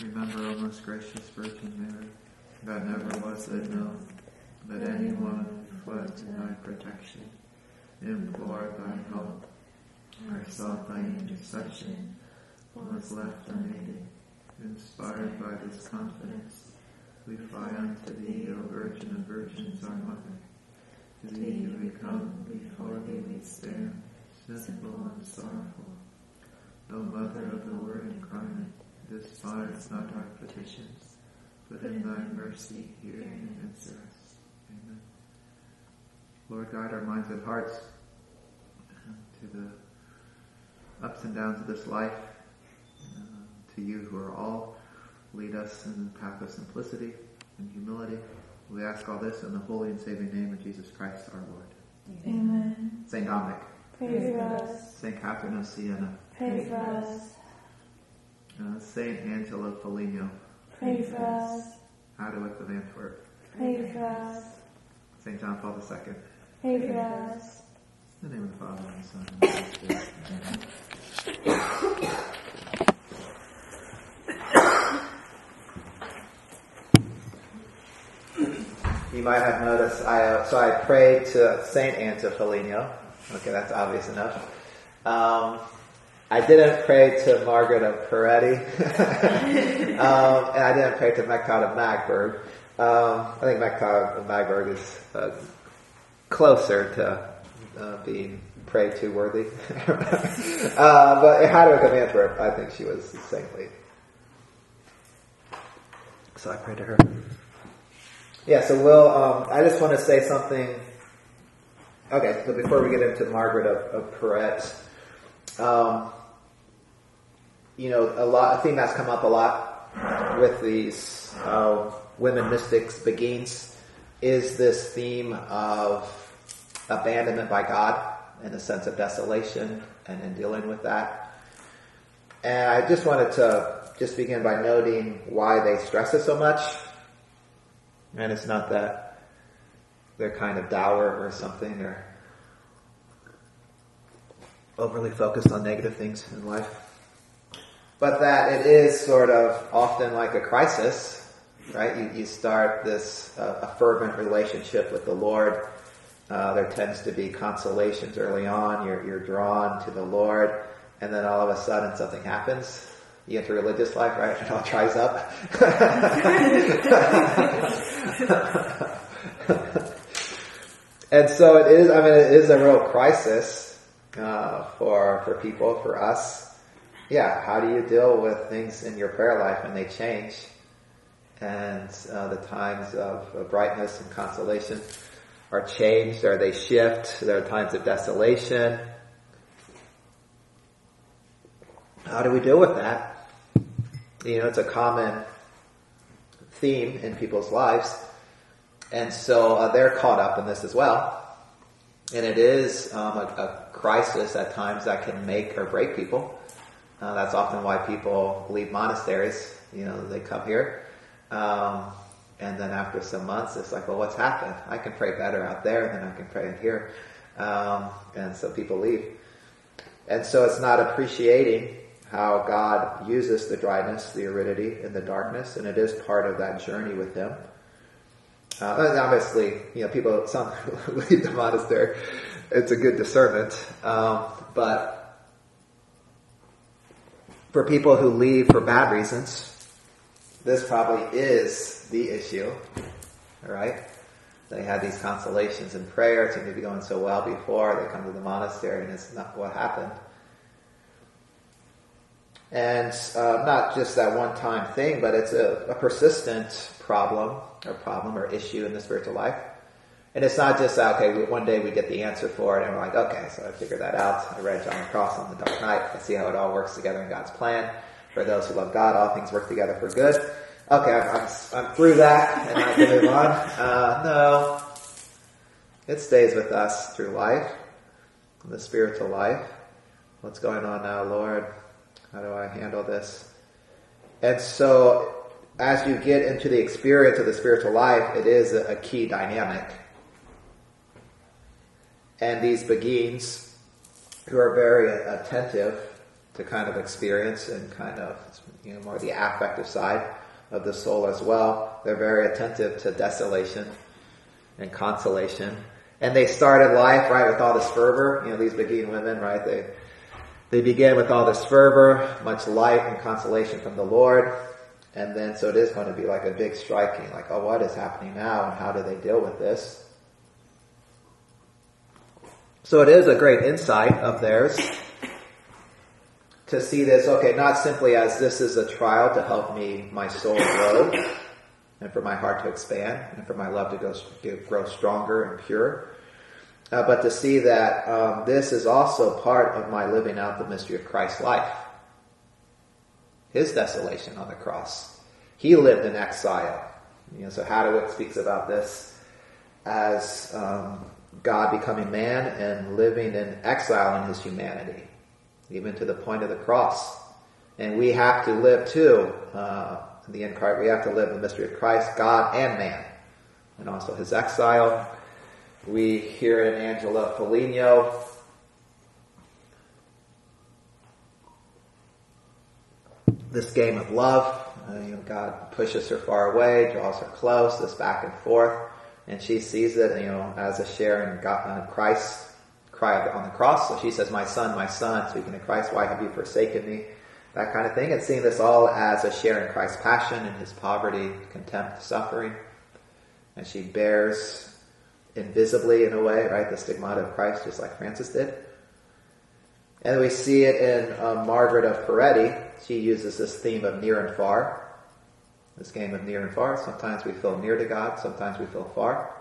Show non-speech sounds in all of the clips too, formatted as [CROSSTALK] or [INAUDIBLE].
Remember, O most gracious Virgin Mary, that never was it known that anyone fled to thy protection, implored thy help, or sought thy intercession, was left unaided. Inspired by this confidence, we fly unto thee, O Virgin of Virgins, our Mother. To thee we come, before thee we stand, sinful and sorrowful. O Mother of the Word incarnate, despise not our petitions, but in thy mercy hear and answer us. Amen. Lord, guide our minds and hearts to the ups and downs of this life, uh, to you who are all. Lead us in the path of simplicity and humility. We ask all this in the holy and saving name of Jesus Christ our Lord. Amen. Saint Dominic. Pray for us. Saint Catherine of Siena. Pray for us. Uh, Saint Angela Foligno. Pray for us. Hadewijch of Antwerp. Pray for us. St. John Paul II. Pray for us. In the name of the Father, and the Son, and the Holy Spirit. Amen. [COUGHS] You might have noticed, I, uh, so I prayed to Saint Foligno. Okay, that's obvious enough. Um, I didn't pray to Margaret of Porete, [LAUGHS] um, and I didn't pray to Mechthild of Magdeburg. Um, I think Mechthild of Magdeburg is uh, closer to uh, being prayed to worthy. [LAUGHS] uh, but Hadewijch of Antwerp, I think she was saintly. So I prayed to her. Yeah, so we'll, um, I just want to say something. Okay, so before we get into Margaret of, of um, you know, a lot, a theme that's come up a lot with these uh, women mystics beguines is this theme of abandonment by God and a sense of desolation and in dealing with that. And I just wanted to just begin by noting why they stress it so much. And it's not that they're kind of dour or something or overly focused on negative things in life. But that it is sort of often like a crisis, right? You, you start this uh, a fervent relationship with the Lord. Uh, there tends to be consolations early on. You're, you're drawn to the Lord, and then all of a sudden something happens. You enter religious life, right? [LAUGHS] It all dries up. and so it is. I mean, it is a real crisis uh, for for people, for us. Yeah, how do you deal with things in your prayer life when they change, and uh, the times of, brightness and consolation are changed, or they shift? There are times of desolation. How do we deal with that? You know, it's a common theme in people's lives. And so uh, they're caught up in this as well. And it is um, a, a, crisis at times that can make or break people. Uh, that's often why people leave monasteries. You know, they come here. Um, and then after some months, it's like, well, what's happened? I can pray better out there than I can pray in here. Um, and so people leave. And so it's not appreciating how God uses the dryness, the aridity, and the darkness, and it is part of that journey with Him. Uh, and obviously, you know, people some [LAUGHS] leave the monastery. It's a good discernment, um, but for people who leave for bad reasons, this probably is the issue. All right, they had these consolations in prayer, seemed to be going so well before they come to the monastery, and it's not what happened. And uh, not just that one time thing, but it's a, a, persistent problem or problem or issue in the spiritual life. And it's not just, okay, one day we get the answer for it and we're like, okay, so I figured that out. I read John the Cross on the Dark Night. I see how it all works together in God's plan. For those who love God, all things work together for good. Okay, I'm, I'm, I'm through that and I can move on. Uh, no. It stays with us through life, the spiritual life. What's going on now, Lord? How do I handle this? And so, as you get into the experience of the spiritual life, it is a, key dynamic. And these beguines, who are very uh, attentive to kind of experience and kind of, you know, more the affective side of the soul as well. They're very attentive to desolation and consolation. And they started life, right, with all this fervor. You know, these Beguine women, right, they, they begin with all this fervor, much light and consolation from the Lord. And then, so it is going to be like a big striking, like, oh, what is happening now and how do they deal with this? So it is a great insight of theirs to see this, okay, not simply as this is a trial to help me, my soul grow, and for my heart to expand, and for my love to go, grow stronger and pure, uh, but to see that um, this is also part of my living out the mystery of Christ's life. His desolation on the cross. He lived in exile. You know, so Hadewijch speaks about this as um, God becoming man and living in exile in his humanity even to the point of the cross. And we have to live too, uh, the incarnate, we have to live the mystery of Christ, God and man, and also his exile. We hear in Angela Foligno, this game of love. Uh, you know, God pushes her far away, draws her close, this back and forth, and she sees it, you know, as a share in God, uh, Christ cry on the cross. So she says, my son, my son, speaking to Christ, why have you forsaken me? That kind of thing. And seeing this all as a share in Christ's passion and his poverty, contempt, suffering. And she bears invisibly in a way, right, the stigmata of Christ, just like Francis did. And we see it in um, Margaret of Porete. She uses this theme of near and far. This game of near and far. Sometimes we feel near to God, sometimes we feel far.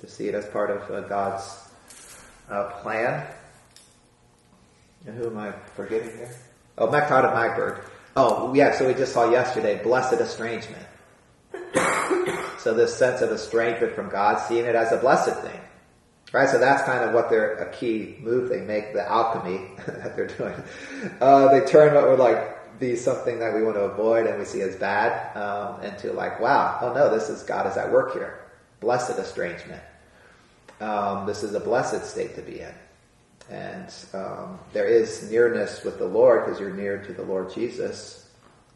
To see it as part of uh, God's uh, plan. And who am I forgetting here? Oh, Mechthild of Magdeburg. Oh, yeah, so we just saw yesterday, blessed estrangement. [COUGHS] so this sense of estrangement from God, seeing it as a blessed thing. Right, so that's kind of what they're, a key move they make, the alchemy [LAUGHS] that they're doing. Uh, they turn what would like be something that we want to avoid and we see as bad, um, into like, wow, oh no, this is God is at work here. Blessed estrangement um, this is a blessed state to be in. And um, there is nearness with the Lord because you're near to the Lord Jesus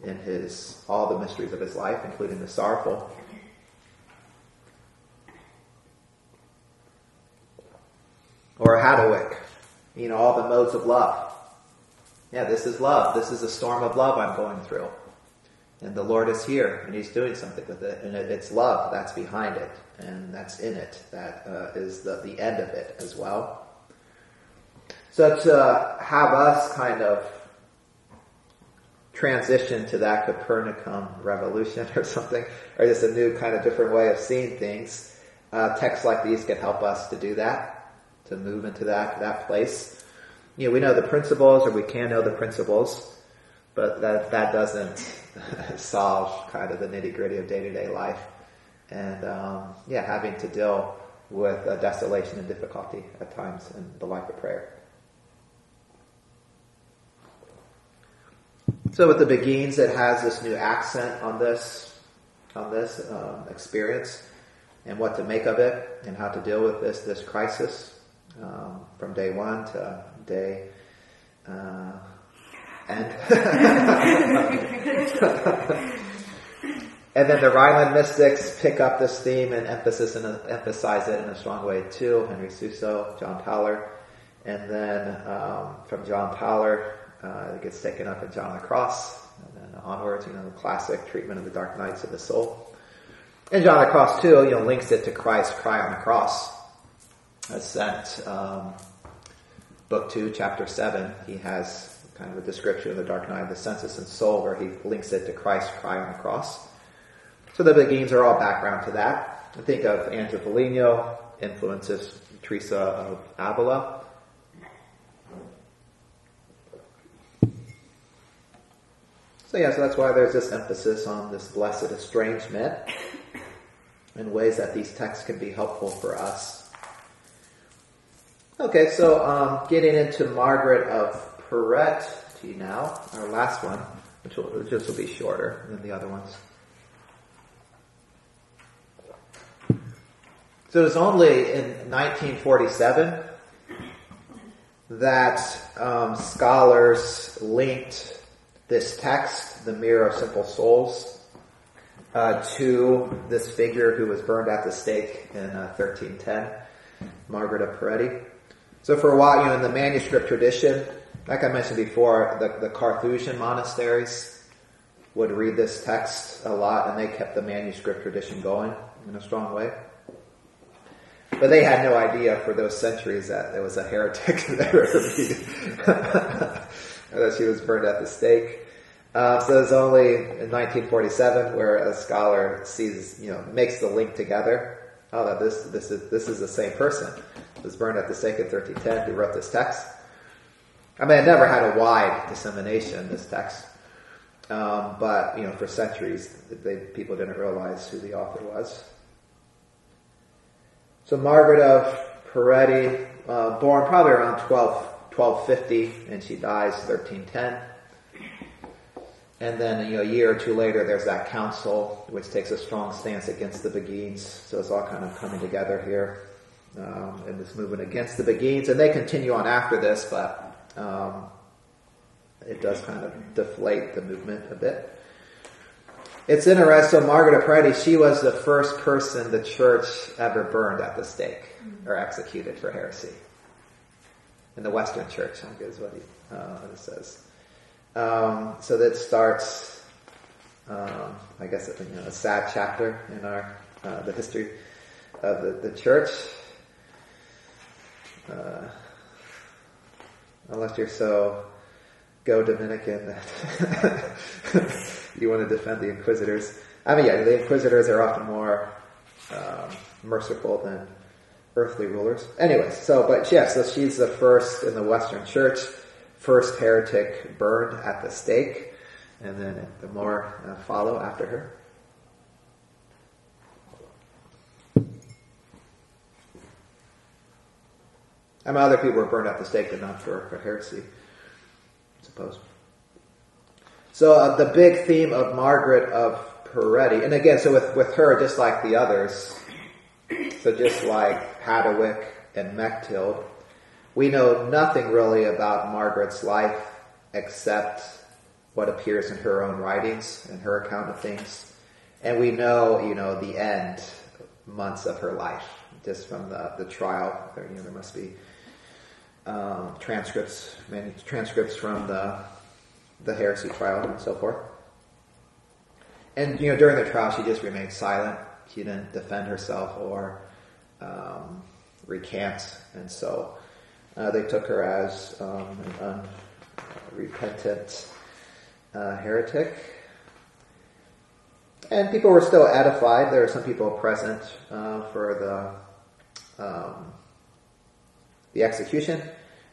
in his all the mysteries of his life, including the sorrowful. Or Hadewijch, you know, all the modes of love. Yeah, this is love. This is a storm of love I'm going through. And the Lord is here and He's doing something with it. And it's love that's behind it and that's in it. That uh, is the, the end of it as well. So to have us kind of transition to that Copernican revolution [LAUGHS] or something, or just a new kind of different way of seeing things, uh, texts like these can help us to do that, to move into that, that place. You know, we know the principles, or we can know the principles, but that, that doesn't [LAUGHS] solve kind of the nitty gritty of day to day life. And, um, yeah, having to deal with uh, desolation and difficulty at times in the life of prayer. So with the Beguines, it has this new accent on this, on this um, experience and what to make of it and how to deal with this, this crisis um, from day one to day uh, and [LAUGHS] and then the Rhineland mystics pick up this theme and emphasis and emphasize it in a strong way too. Henry Suso, John Tauler, and then um, from John Tauler, uh, it gets taken up in John the Cross, and then onwards, you know, the classic treatment of the dark nights of the soul. And John the Cross too, you know, links it to Christ's cry on the cross. Ascent, um, book two, chapter seven, he has kind of a description of the dark night of the senses and soul where he links it to Christ's cry on the cross. So the Beguines are all background to that. I think of Angela Foligno, influences Teresa of Avila. So yeah, so that's why there's this emphasis on this blessed estrangement in ways that these texts can be helpful for us. Okay, so um, getting into Margaret of Porete now, our last one, which will, which will be shorter than the other ones. So it was only in 1947 that um, scholars linked this text, the Mirror of Simple Souls, uh, to this figure who was burned at the stake in uh, 1310, Margaret of Porete. So for a while, you know, in the manuscript tradition, like I mentioned before, the, the Carthusian monasteries would read this text a lot, and they kept the manuscript tradition going in a strong way. But they had no idea for those centuries that there was a heretic [LAUGHS] that, [LAUGHS] that she was burned at the stake. Uh, so it's only in 1947 where a scholar sees, you know, makes the link together. Oh, that this this is this is the same person. Was burned at the stake in 1310 who wrote this text. I mean, it never had a wide dissemination. This text, um, but you know, for centuries, they, people didn't realize who the author was. So Margaret of Porete, uh, born probably around 12, 1250, and she dies 1310. And then you know, a year or two later, there's that council which takes a strong stance against the Beguines. So it's all kind of coming together here um, in this movement against the Beguines, and they continue on after this, but um, it does kind of deflate the movement a bit. It's interesting. So Margaret of Porete, she was the first person the church ever burned at the stake or executed for heresy in the Western Church. I think is what, he, uh, it says. Um, so that starts, um, I guess, you know, a sad chapter in our uh, the history of the, the church. Uh, unless you're so go Dominican that [LAUGHS] you want to defend the inquisitors. I mean, yeah, the inquisitors are often more um, merciful than earthly rulers. Anyways, so but yes, so she's the first in the Western Church, first heretic burned at the stake, and then the more uh, follow after her. I mean, other people were burned at the stake, but not for, for heresy, I suppose. So uh, the big theme of Margaret of Porete, and again, so with, with her, just like the others, so just like Hadewijch and Mechthild, we know nothing really about Margaret's life except what appears in her own writings and her account of things. And we know, you know, the end months of her life, just from the, the trial. There, you know, there must be um, transcripts, many transcripts from the the heresy trial and so forth. And you know, during the trial, she just remained silent. She didn't defend herself or um, recant, and so uh, they took her as um, an unrepentant uh, heretic. And people were still edified. There were some people present uh, for the um, the execution,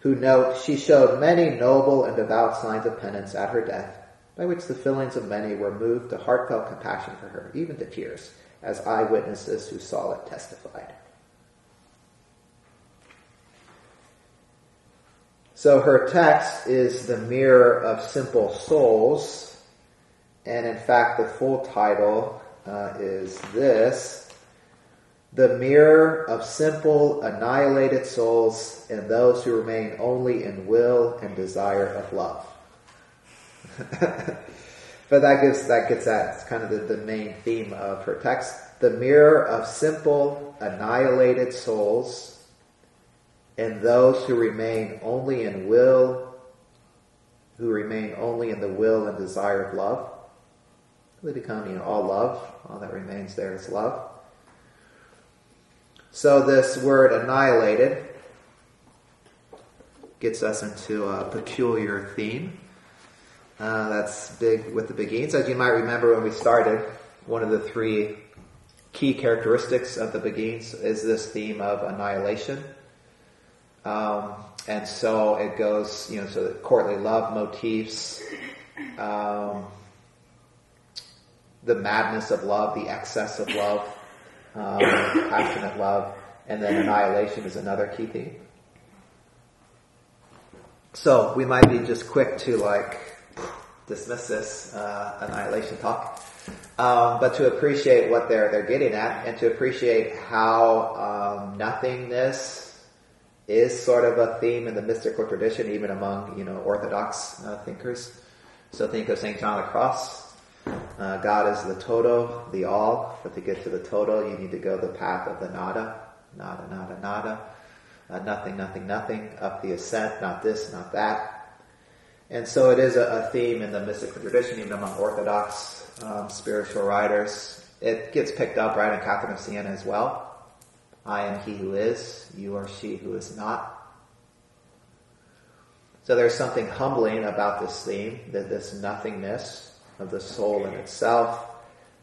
who note she showed many noble and devout signs of penance at her death, by which the feelings of many were moved to heartfelt compassion for her, even to tears, as eyewitnesses who saw it testified. So her text is the mirror of simple souls, and in fact, the full title uh, is this the mirror of simple, annihilated souls and those who remain only in will and desire of love. [LAUGHS] but that gives that gets at kind of the, the main theme of her text. The mirror of simple, annihilated souls and those who remain only in will, who remain only in the will and desire of love. They become, you know, all love. All that remains there is love. So this word annihilated gets us into a peculiar theme. Uh, that's big with the Beguines. As you might remember when we started, one of the three key characteristics of the Beguines is this theme of annihilation. Um, and so it goes, you know, so the courtly love motifs, um, the madness of love, the excess of love, um, passionate love, and then annihilation is another key theme. So we might be just quick to like dismiss this uh, annihilation talk, um, but to appreciate what they're they're getting at, and to appreciate how um, nothingness is sort of a theme in the mystical tradition, even among, you know, Orthodox uh, thinkers. So think of St. John of the Cross. Uh, God is the total, the all. But to get to the total, you need to go the path of the nada. Nada, nada, nada. Uh, nothing, nothing, nothing. Up the ascent, not this, not that. And so it is a, a theme in the mystical tradition, even among Orthodox um, spiritual writers. It gets picked up right in Catherine of Siena as well. I am he who is, you are she who is not. So there's something humbling about this theme, that this nothingness of the soul in itself,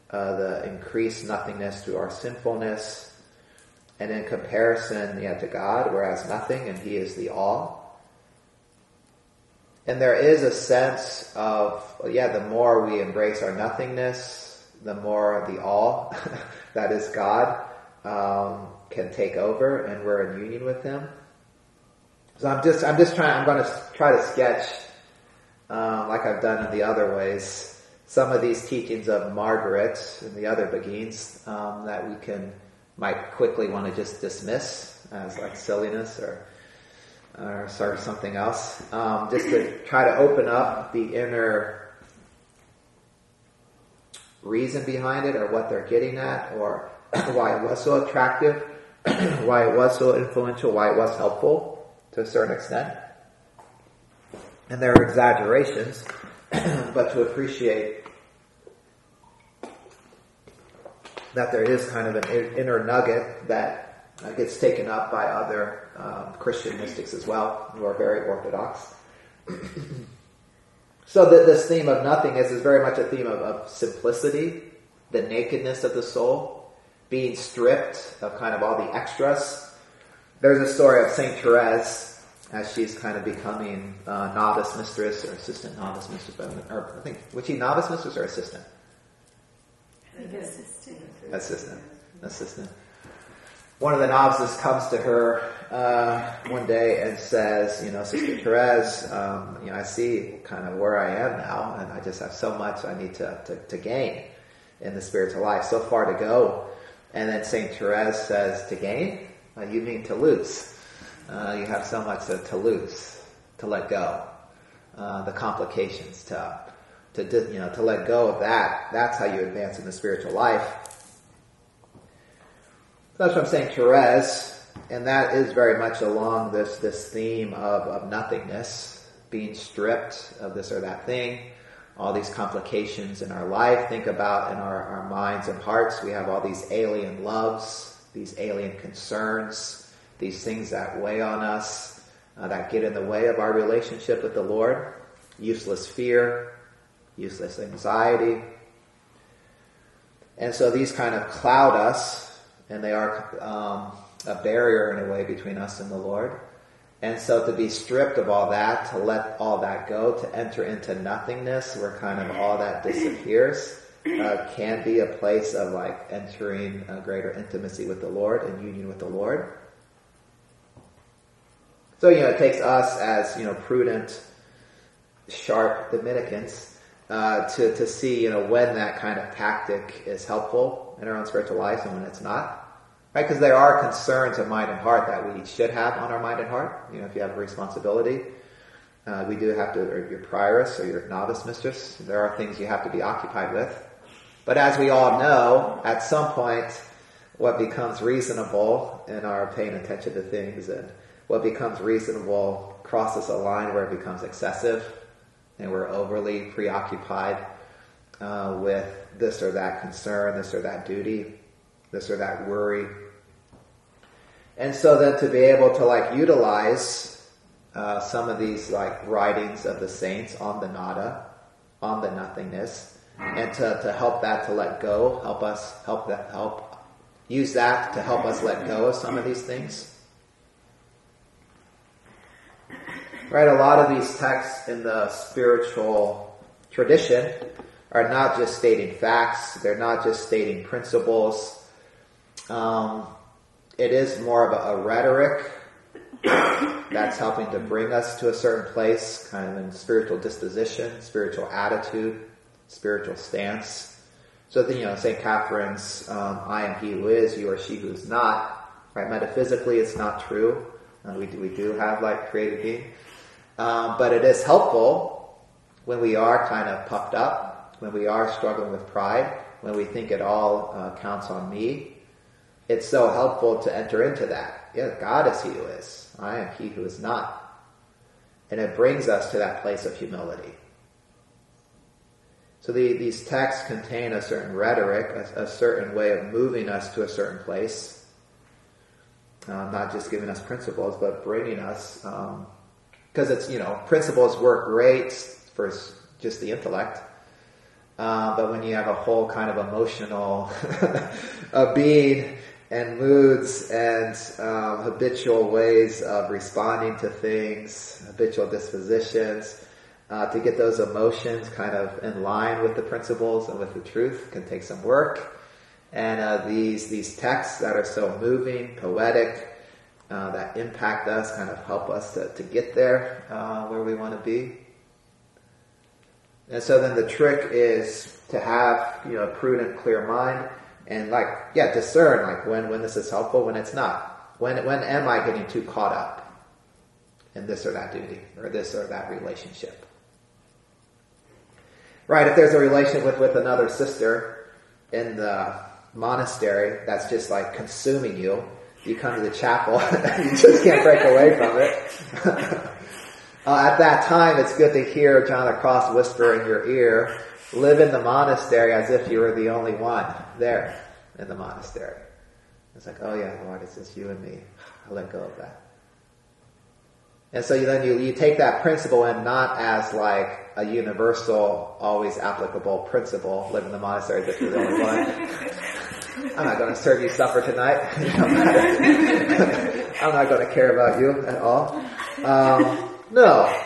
uh, the increased nothingness through our sinfulness, and in comparison yeah, to God, whereas nothing and He is the all. And there is a sense of, yeah, the more we embrace our nothingness, the more the all, [LAUGHS] that is God, um, can take over and we're in union with Him. So I'm just, I'm just trying, I'm going to try to sketch, um, like I've done in the other ways, some of these teachings of Margaret and the other Beguines um, that we can, might quickly want to just dismiss as like silliness or, or sort of something else. Um, just to try to open up the inner reason behind it or what they're getting at or [CLEARS THROAT] why it was so attractive, [CLEARS THROAT] why it was so influential, why it was helpful to a certain extent. And there are exaggerations, [CLEARS THROAT] but to appreciate that there is kind of an inner nugget that gets taken up by other um, Christian mystics as well, who are very orthodox. [CLEARS THROAT] so that this theme of nothingness is very much a theme of, of simplicity, the nakedness of the soul, being stripped of kind of all the extras, there's a story of Saint Therese as she's kind of becoming uh, novice mistress or assistant novice mistress. Or I think was she novice mistress or assistant? assistant. Assistant. Assistant. One of the novices comes to her uh, one day and says, "You know, Sister Therese, um, you know, I see kind of where I am now, and I just have so much I need to, to, to gain in the spiritual life. So far to go." And then Saint Therese says, "To gain." Uh, you mean to lose. Uh, you have so much to, to, lose, to let go. Uh, the complications, to, to, you know, to let go of that. That's how you advance in the spiritual life. So that's what I'm saying, Therese, and that is very much along this, this theme of, of nothingness, being stripped of this or that thing, all these complications in our life. Think about in our, our minds and hearts, we have all these alien loves, these alien concerns, these things that weigh on us, uh, that get in the way of our relationship with the Lord, useless fear, useless anxiety. And so these kind of cloud us, and they are um, a barrier in a way between us and the Lord. And so to be stripped of all that, to let all that go, to enter into nothingness where kind of all that disappears, uh, can be a place of like entering a greater intimacy with the Lord and union with the Lord. So, you know, it takes us as, you know, prudent, sharp Dominicans, uh, to, to see, you know, when that kind of tactic is helpful in our own spiritual lives and when it's not. Right? Because there are concerns of mind and heart that we should have on our mind and heart. You know, if you have a responsibility, uh, we do have to, or your prioress or your novice mistress, there are things you have to be occupied with. But as we all know, at some point, what becomes reasonable in our paying attention to things and what becomes reasonable crosses a line where it becomes excessive and we're overly preoccupied uh, with this or that concern, this or that duty, this or that worry. And so then to be able to like utilize uh, some of these like writings of the saints on the nada, on the nothingness, and to, to help that to let go, help us, help that, help, use that to help us let go of some of these things. Right, a lot of these texts in the spiritual tradition are not just stating facts, they're not just stating principles. Um, it is more of a, rhetoric that's helping to bring us to a certain place, kind of in spiritual disposition, spiritual attitude spiritual stance. So you know, St. Catherine's, um, I am he who is, you are she who is not, right? Metaphysically, it's not true. Uh, we, we do have like created being. Um, but it is helpful when we are kind of puffed up, when we are struggling with pride, when we think it all uh, counts on me. It's so helpful to enter into that. Yeah, God is he who is. I am he who is not. And it brings us to that place of humility. So the, these texts contain a certain rhetoric, a, a, certain way of moving us to a certain place. Um, not just giving us principles, but bringing us, because it's, you know, principles work great for just the intellect. Uh, but when you have a whole kind of emotional [LAUGHS] uh, being and moods and um, habitual ways of responding to things, habitual dispositions, uh, to get those emotions kind of in line with the principles and with the truth can take some work. And uh, these these texts that are so moving, poetic, uh, that impact us, kind of help us to, to get there uh, where we want to be. And so then the trick is to have you know a prudent, clear mind, and like yeah, discern like when when this is helpful, when it's not. When when am I getting too caught up in this or that duty or this or that relationship? Right, if there's a relationship with, with another sister in the monastery that's just like consuming you, you come to the chapel, [LAUGHS] you just can't break away from it. [LAUGHS] uh, at that time, it's good to hear John the Cross whisper in your ear, live in the monastery as if you were the only one there in the monastery. It's like, oh yeah, Lord, it's just you and me. I let go of that. And so then you, you take that principle and not as like a universal, always applicable principle, live in the monastery just for the only one. [LAUGHS] I'm not going to serve you supper tonight. [LAUGHS] I'm not going to care about you at all. Um, no.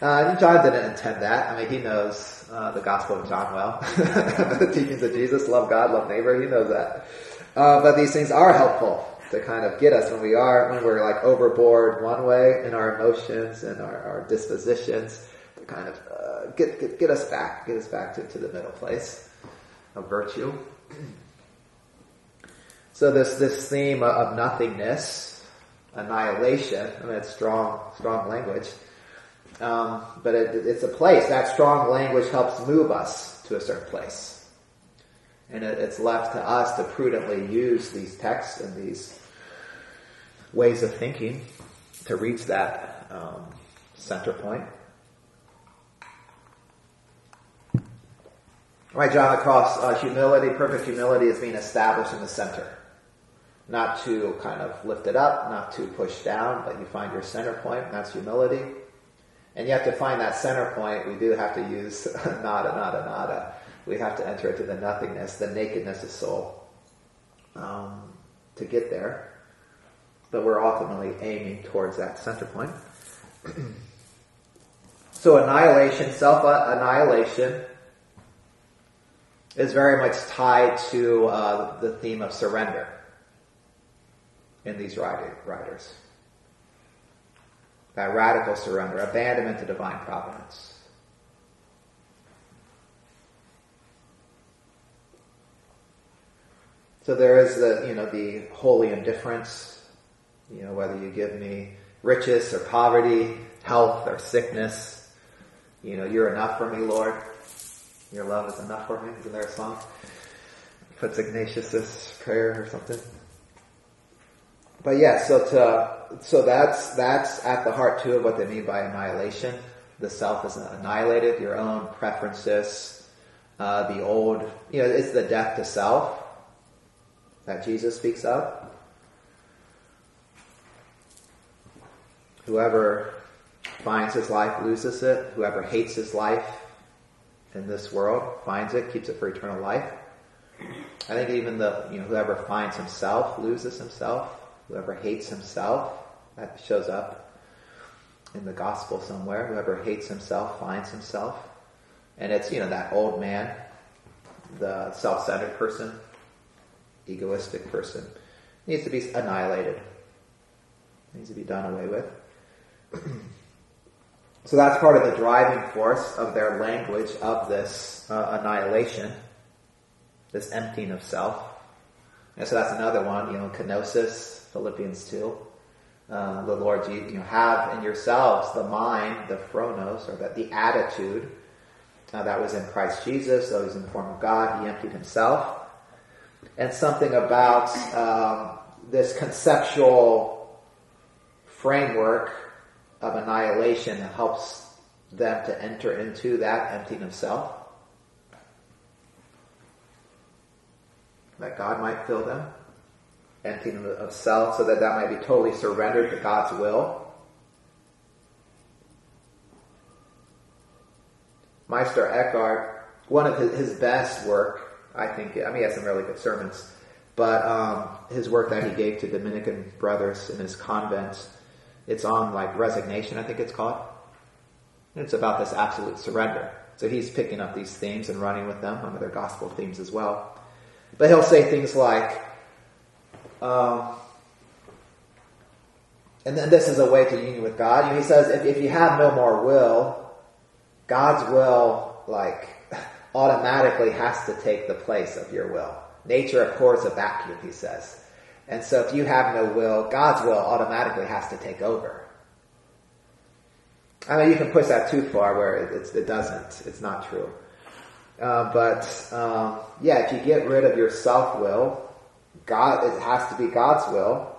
Uh, John didn't intend that. I mean, he knows uh, the Gospel of John well. [LAUGHS] the teachings of Jesus, love God, love neighbor, he knows that. Uh, but these things are helpful to kind of get us when we are, when we're like overboard one way in our emotions and our, our dispositions, to kind of uh, get, get, get us back, get us back to, to the middle place of virtue. So this, this theme of nothingness, annihilation, I mean, it's strong, strong language. Um, but it, it's a place. That strong language helps move us to a certain place. And it, it's left to us to prudently use these texts and these ways of thinking to reach that um, center point. Right, John across uh, humility, perfect humility is being established in the center. Not to kind of lift it up, not to push down, but you find your center point, that's humility. And yet to find that center point, we do have to use [LAUGHS] nada, nada, nada we have to enter into the nothingness, the nakedness of soul, um, to get there. But we're ultimately aiming towards that center point. [CLEARS THROAT] so annihilation, self-annihilation, is very much tied to uh, the theme of surrender in these writers. That radical surrender, abandonment to divine providence. So there is the, you know, the holy indifference, you know, whether you give me riches or poverty, health or sickness, you know, you're enough for me, Lord. Your love is enough for me. Isn't there a song? Puts Ignatius's prayer or something. But yeah, so to, so that's, that's at the heart too of what they mean by annihilation. The self is annihilated, your own preferences, uh, the old, you know, it's the death to self that Jesus speaks of. Whoever finds his life loses it. Whoever hates his life in this world finds it, keeps it for eternal life. I think even the, you know, whoever finds himself loses himself. Whoever hates himself, that shows up in the gospel somewhere. Whoever hates himself finds himself. And it's, you know, that old man, the self-centered person egoistic person needs to be annihilated. Needs to be done away with. [CLEARS THROAT] so that's part of the driving force of their language of this uh, annihilation, this emptying of self. And so that's another one, you know, kenosis, Philippians 2. uh, the Lord, you, you have in yourselves the mind, the phronos, or the, the attitude uh, that was in Christ Jesus, though he's in the form of God, he emptied himself. And something about um, this conceptual framework of annihilation that helps them to enter into that emptying of self. That God might fill them, emptying of self, so that that might be totally surrendered to God's will. Meister Eckhart, one of his, his, best work, I think, I mean, he has some really good sermons, but um, his work that he gave to Dominican brothers in his convent, it's on like resignation, I think it's called. It's about this absolute surrender. So he's picking up these themes and running with them, their gospel themes as well. But he'll say things like, um, and then this is a way to union with God. You know, he says, if, if you have no more will, God's will, like, [LAUGHS] automatically has to take the place of your will. Nature abhors a vacuum, he says. And so if you have no will, God's will automatically has to take over. I mean, you can push that too far where it, it doesn't. It's not true. Uh, but um, yeah, if you get rid of your self will, God it has to be God's will.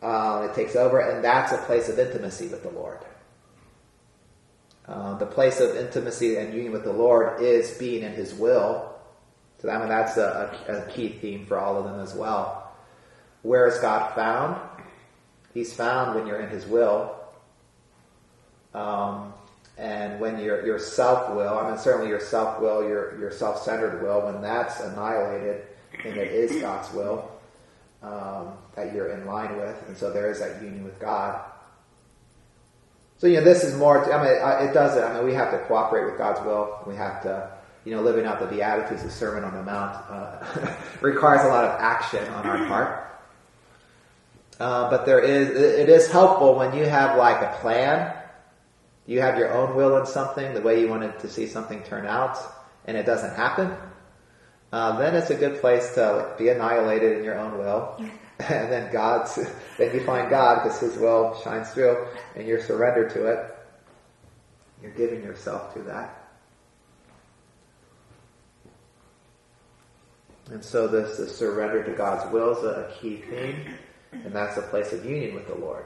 Uh, it takes over, and that's a place of intimacy with the Lord. Uh, the place of intimacy and union with the Lord is being in His will. So I mean, that's a, a, key theme for all of them as well. Where is God found? He's found when you're in His will. Um, and when your your self will, I mean certainly your self will, your your self centered will, when that's annihilated, and it is God's will um, that you're in line with, and so there is that union with God. So you know this is more. I mean it does it. I mean we have to cooperate with God's will. We have to. You know, living out the Beatitudes, the Sermon on the Mount, uh, [LAUGHS] requires a lot of action on our [CLEARS THROAT] part. Uh, but there is, it is helpful when you have like a plan you have your own will in something, the way you wanted to see something turn out, and it doesn't happen, uh, then it's a good place to be annihilated in your own will. [LAUGHS] and then God's, then you find God because His will shines through and you're surrendered to it. You're giving yourself to that. And so this, this surrender to God's will is a, a key theme, and that's a place of union with the Lord.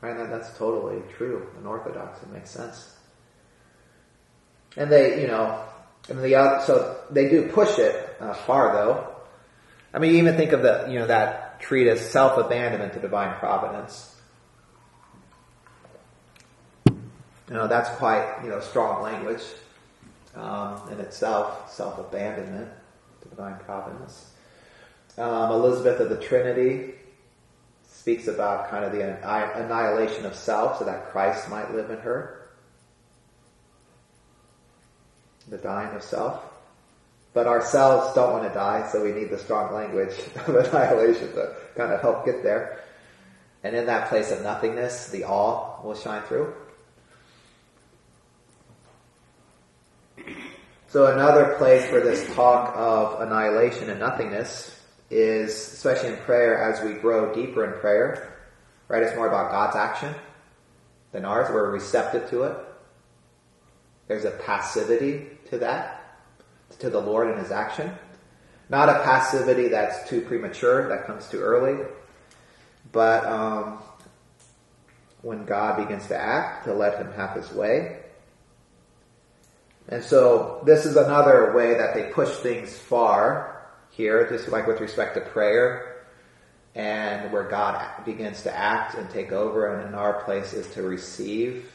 Right? That, that's totally true and orthodox. It makes sense. And they, you know, and the other, so they do push it uh, far though. I mean, even think of the, you know, that treatise, Self-Abandonment to Divine Providence. You know, that's quite, you know, strong language um, in itself, self-abandonment to divine providence. Um, Elizabeth of the Trinity, speaks about kind of the annihilation of self so that Christ might live in her. The dying of self. But ourselves don't want to die, so we need the strong language [LAUGHS] of annihilation to kind of help get there. And in that place of nothingness, the all will shine through. [CLEARS THROAT] So another place for this talk of annihilation and nothingness is, especially in prayer, as we grow deeper in prayer, right? It's more about God's action than ours. We're receptive to it. There's a passivity to that, to the Lord and His action. Not a passivity that's too premature, that comes too early, but um, when God begins to act, to let Him have His way. And so this is another way that they push things far here, just like with respect to prayer, and where God begins to act and take over, and in our place is to receive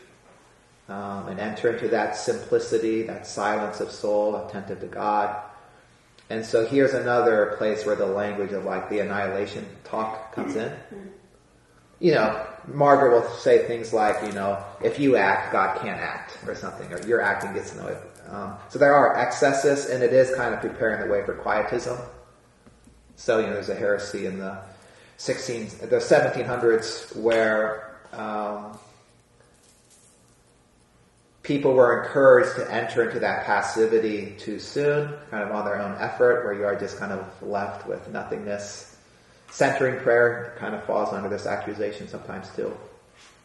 um, and enter into that simplicity, that silence of soul, attentive to God. And so here's another place where the language of like the annihilation talk comes in. You know, Margaret will say things like, you know, if you act, God can't act, or something, or your acting gets annoyed. Um, so there are excesses, and it is kind of preparing the way for quietism. So you know, there's a heresy in the 16, the 1700s where um, people were encouraged to enter into that passivity too soon, kind of on their own effort, where you are just kind of left with nothingness centering prayer kind of falls under this accusation sometimes too.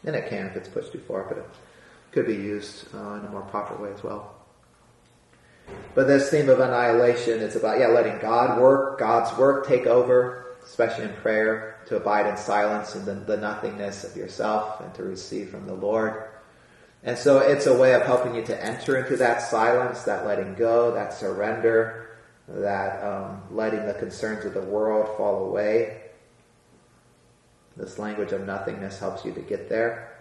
And it can if it's pushed too far, but it could be used uh, in a more proper way as well. But this theme of annihilation, it's about, yeah, letting God work, God's work take over, especially in prayer, to abide in silence and the, the nothingness of yourself and to receive from the Lord. And so it's a way of helping you to enter into that silence, that letting go, that surrender, that um, letting the concerns of the world fall away. This language of nothingness helps you to get there.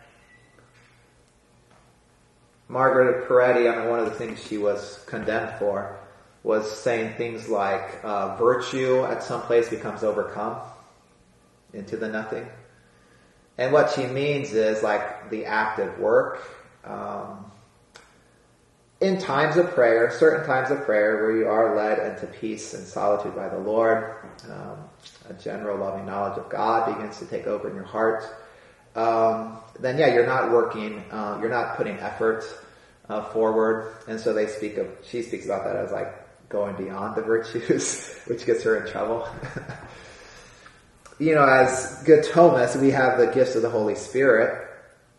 Margaret Porete, I mean, one of the things she was condemned for was saying things like uh, virtue at some place becomes overcome into the nothing. And what she means is like the active work. Um, in times of prayer, certain times of prayer where you are led into peace and solitude by the Lord, um, a general loving knowledge of God begins to take over in your heart. Um, then yeah, you're not working, uh, you're not putting effort uh, forward, and so they speak of. She speaks about that as like going beyond the virtues, [LAUGHS] which gets her in trouble. [LAUGHS] you know, as good Thomists, we have the gifts of the Holy Spirit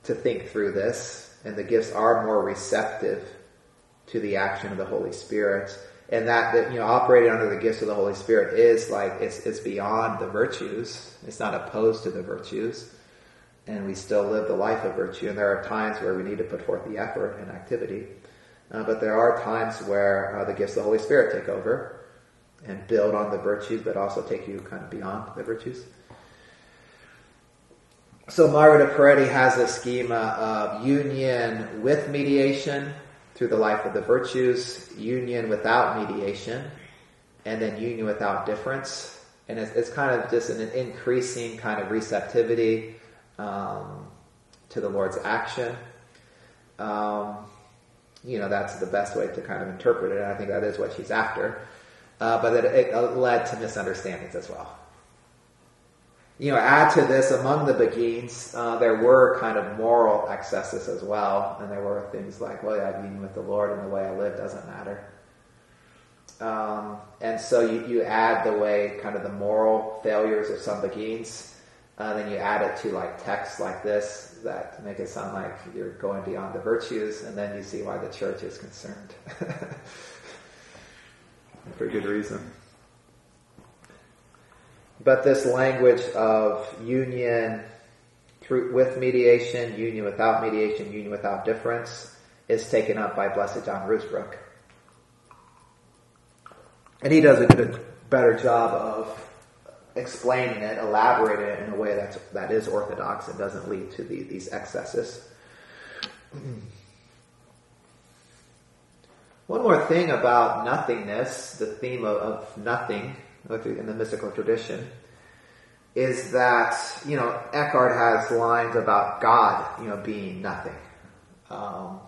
to think through this, and the gifts are more receptive to the action of the Holy Spirit. And that, that you know, operating under the gifts of the Holy Spirit is like it's it's beyond the virtues. It's not opposed to the virtues and we still live the life of virtue. And there are times where we need to put forth the effort and activity. Uh, but there are times where uh, the gifts of the Holy Spirit take over and build on the virtues, but also take you kind of beyond the virtues. So of Porete has a schema of union with mediation through the life of the virtues, union without mediation, and then union without difference. And it's, it's kind of just an increasing kind of receptivity um, to the Lord's action. Um, you know, that's the best way to kind of interpret it, and I think that is what she's after. Uh, but it, it led to misunderstandings as well. You know, add to this, among the Beguines, uh, there were kind of moral excesses as well, and there were things like, well, yeah, being with the Lord and the way I live doesn't matter. Um, and so you, you add the way kind of the moral failures of some Beguines, uh, then you add it to like texts like this that make it sound like you're going beyond the virtues, and then you see why the church is concerned. [LAUGHS] For good reason. But this language of union through, with mediation, union without mediation, union without difference, is taken up by Blessed John Ruysbroeck. And he does a good, better job of explaining it, elaborating it in a way that's, that is orthodox and doesn't lead to the, these excesses. One more thing about nothingness, the theme of, of nothing in the mystical tradition, is that, you know, Eckhart has lines about God, you know, being nothing. Um,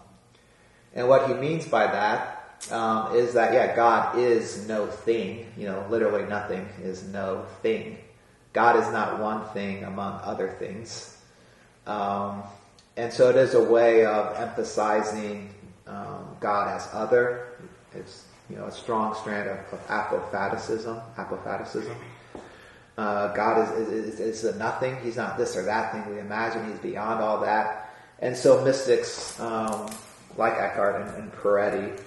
and what he means by that um, is that yeah, God is no thing. You know, literally nothing is no thing. God is not one thing among other things. Um, and so it is a way of emphasizing um, God as other. It's you know a strong strand of, of apophaticism. Apophaticism. Uh, God is, is, is, a nothing. He's not this or that thing we imagine. He's beyond all that. And so mystics um, like Eckhart and, and Porete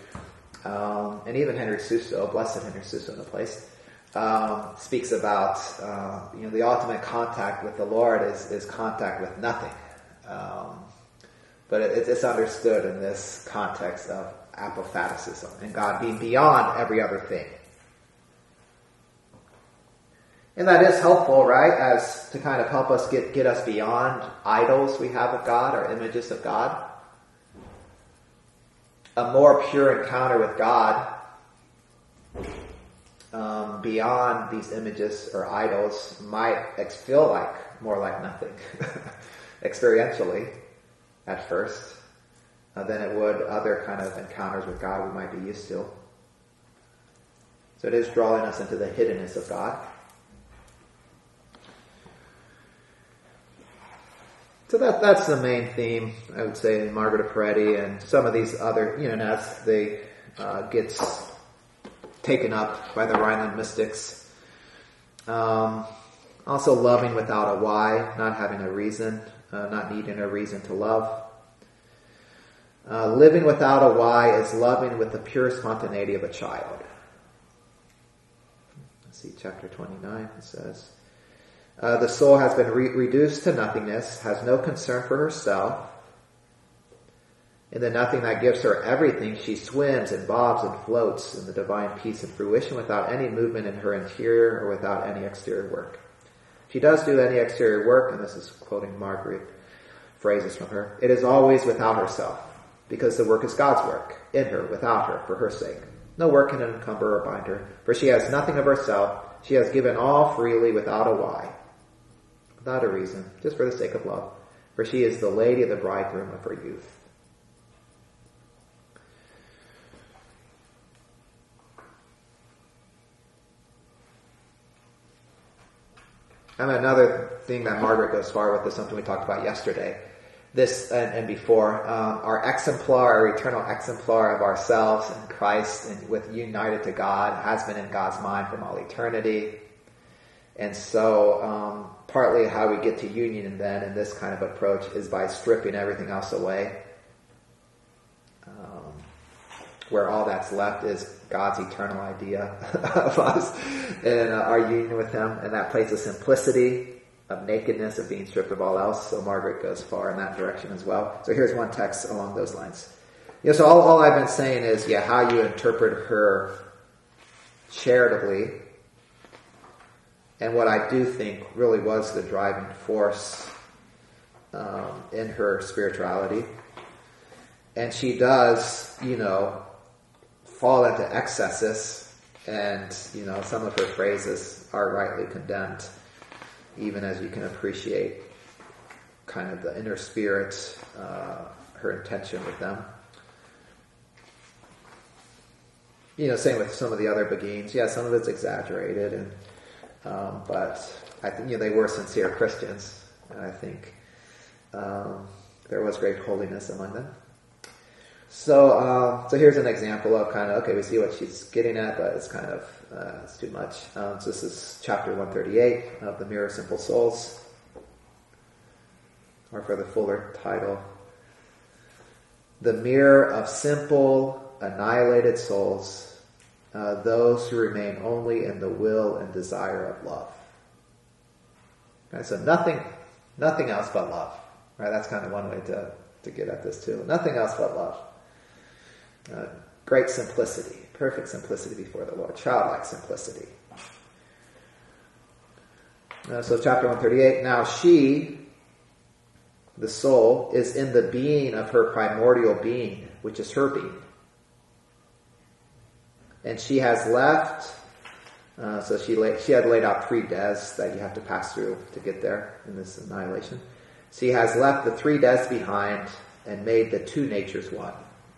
um, and even Henry Suso, blessed Henry Suso in the place, um, speaks about uh, you know the ultimate contact with the Lord is, is contact with nothing. Um, but it, it's understood in this context of apophaticism and God being beyond every other thing. And that is helpful, right? As to kind of help us get, get us beyond idols we have of God or images of God a more pure encounter with God um, beyond these images or idols might feel like more like nothing [LAUGHS] experientially at first uh, than it would other kind of encounters with God we might be used to. So it is drawing us into the hiddenness of God. So that that's the main theme, I would say, in Margaret of Porete and some of these other, you know, as they uh, gets taken up by the Rhineland mystics. Um, Also loving without a why, not having a reason, uh, not needing a reason to love. Uh, living without a why is loving with the pure spontaneity of a child. Let's see, chapter 29, it says, uh, the soul has been re- reduced to nothingness, has no concern for herself. In the nothing that gives her everything, she swims and bobs and floats in the divine peace and fruition without any movement in her interior or without any exterior work. She does do any exterior work, and this is quoting Margaret phrases from her. It is always without herself, because the work is God's work, in her, without her, for her sake. No work can encumber or bind her, for she has nothing of herself. She has given all freely without a why, without a reason, just for the sake of love. For she is the lady of the bridegroom of her youth. And another thing that Margaret goes far with is something we talked about yesterday. This and, and before, um, our exemplar, our eternal exemplar of ourselves in Christ and with united to God has been in God's mind from all eternity. And so, um, partly how we get to union then in this kind of approach is by stripping everything else away. Um, where all that's left is God's eternal idea [LAUGHS] of us and uh, our union with Him, and that place of simplicity, of nakedness, of being stripped of all else. So Margaret goes far in that direction as well. So here's one text along those lines. Know, so all, all I've been saying is, yeah, how you interpret her charitably, and what I do think really was the driving force um, in her spirituality. And she does, you know, fall into excesses, and you know some of her phrases are rightly condemned, even as you can appreciate kind of the inner spirit, uh, her intention with them. You know, same with some of the other beguines. Yeah, some of it's exaggerated, and um, but I think you know they were sincere Christians, and I think um, there was great holiness among them. So, um, so here's an example of kind of okay, we see what she's getting at, but it's kind of uh, it's too much. Um, so this is chapter 138 of the Mirror of Simple Souls, or for the fuller title, the Mirror of Simple Annihilated Souls, uh, those who remain only in the will and desire of love. Okay, so nothing, nothing else but love. Right? That's kind of one way to to get at this too. Nothing else but love. Uh, great simplicity, perfect simplicity before the Lord, childlike simplicity. Uh, so, chapter 138 now she, the soul, is in the being of her primordial being, which is her being. And she has left, uh, so she, she had laid out three deaths that you have to pass through to get there in this annihilation. She has left the three deaths behind and made the two natures one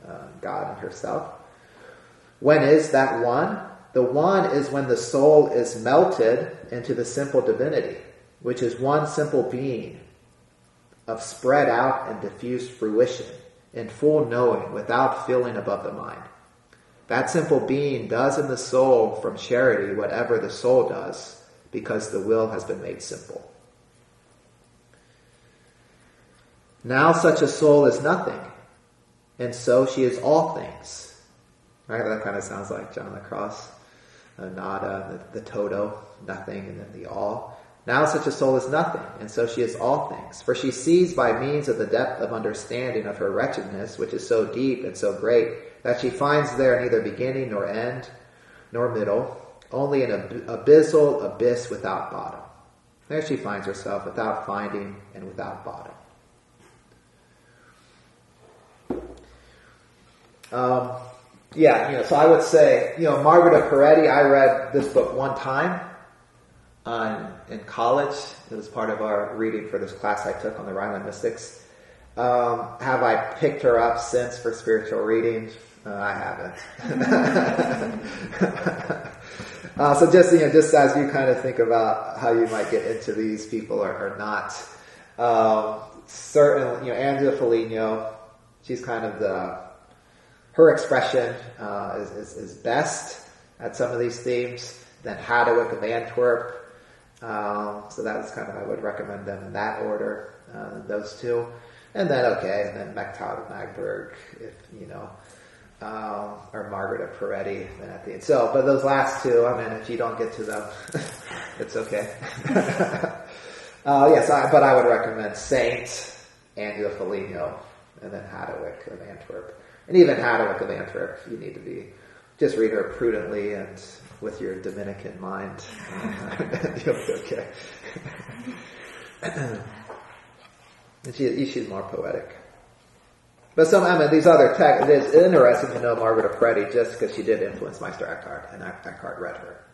uh, God and herself. When is that one? The one is when the soul is melted into the simple divinity, which is one simple being of spread out and diffused fruition in full knowing without feeling above the mind. That simple being does in the soul from charity whatever the soul does because the will has been made simple. Now such a soul is nothing and so she is all things. Right? That kind of sounds like John the Cross. Nada, the, the toto, nothing, and then the all. Now such a soul is nothing, and so she is all things. For she sees by means of the depth of understanding of her wretchedness, which is so deep and so great, that she finds there neither beginning nor end, nor middle, only an ab- abyssal abyss without bottom. There she finds herself without finding and without bottom. Um, yeah, you know, so I would say, you know, Margaret of Porete, I read this book one time uh, in college. It was part of our reading for this class I took on the Rhineland Mystics. Um, have I picked her up since for spiritual readings? Uh, I haven't. [LAUGHS] uh, so just, you know, just as you kind of think about how you might get into these people or, or not, um, certainly, you know, Angela Foligno, she's kind of the, her expression uh, is, is, is, best at some of these themes. Then Hadewijch of Antwerp, Um, so that was kind of, I would recommend them in that order, uh, those two. And then, okay, and then Mechthild of Magdeburg, if, you know, um, or Margaret of Porete then at the end. So, but those last two, I mean, if you don't get to them, [LAUGHS] it's okay. [LAUGHS] uh, yes, I, but I would recommend Saint, Angela Foligno, and then Hadewijch of Antwerp. And even Hadewijch of Antwerp, you need to be, just read her prudently and with your Dominican mind. [LAUGHS] You'll be okay. [CLEARS THROAT] and she, she's more poetic. But some, I mean, these other texts, it is interesting to know Margaret of Porete just because she did influence Meister Eckhart, and Eckhart read her.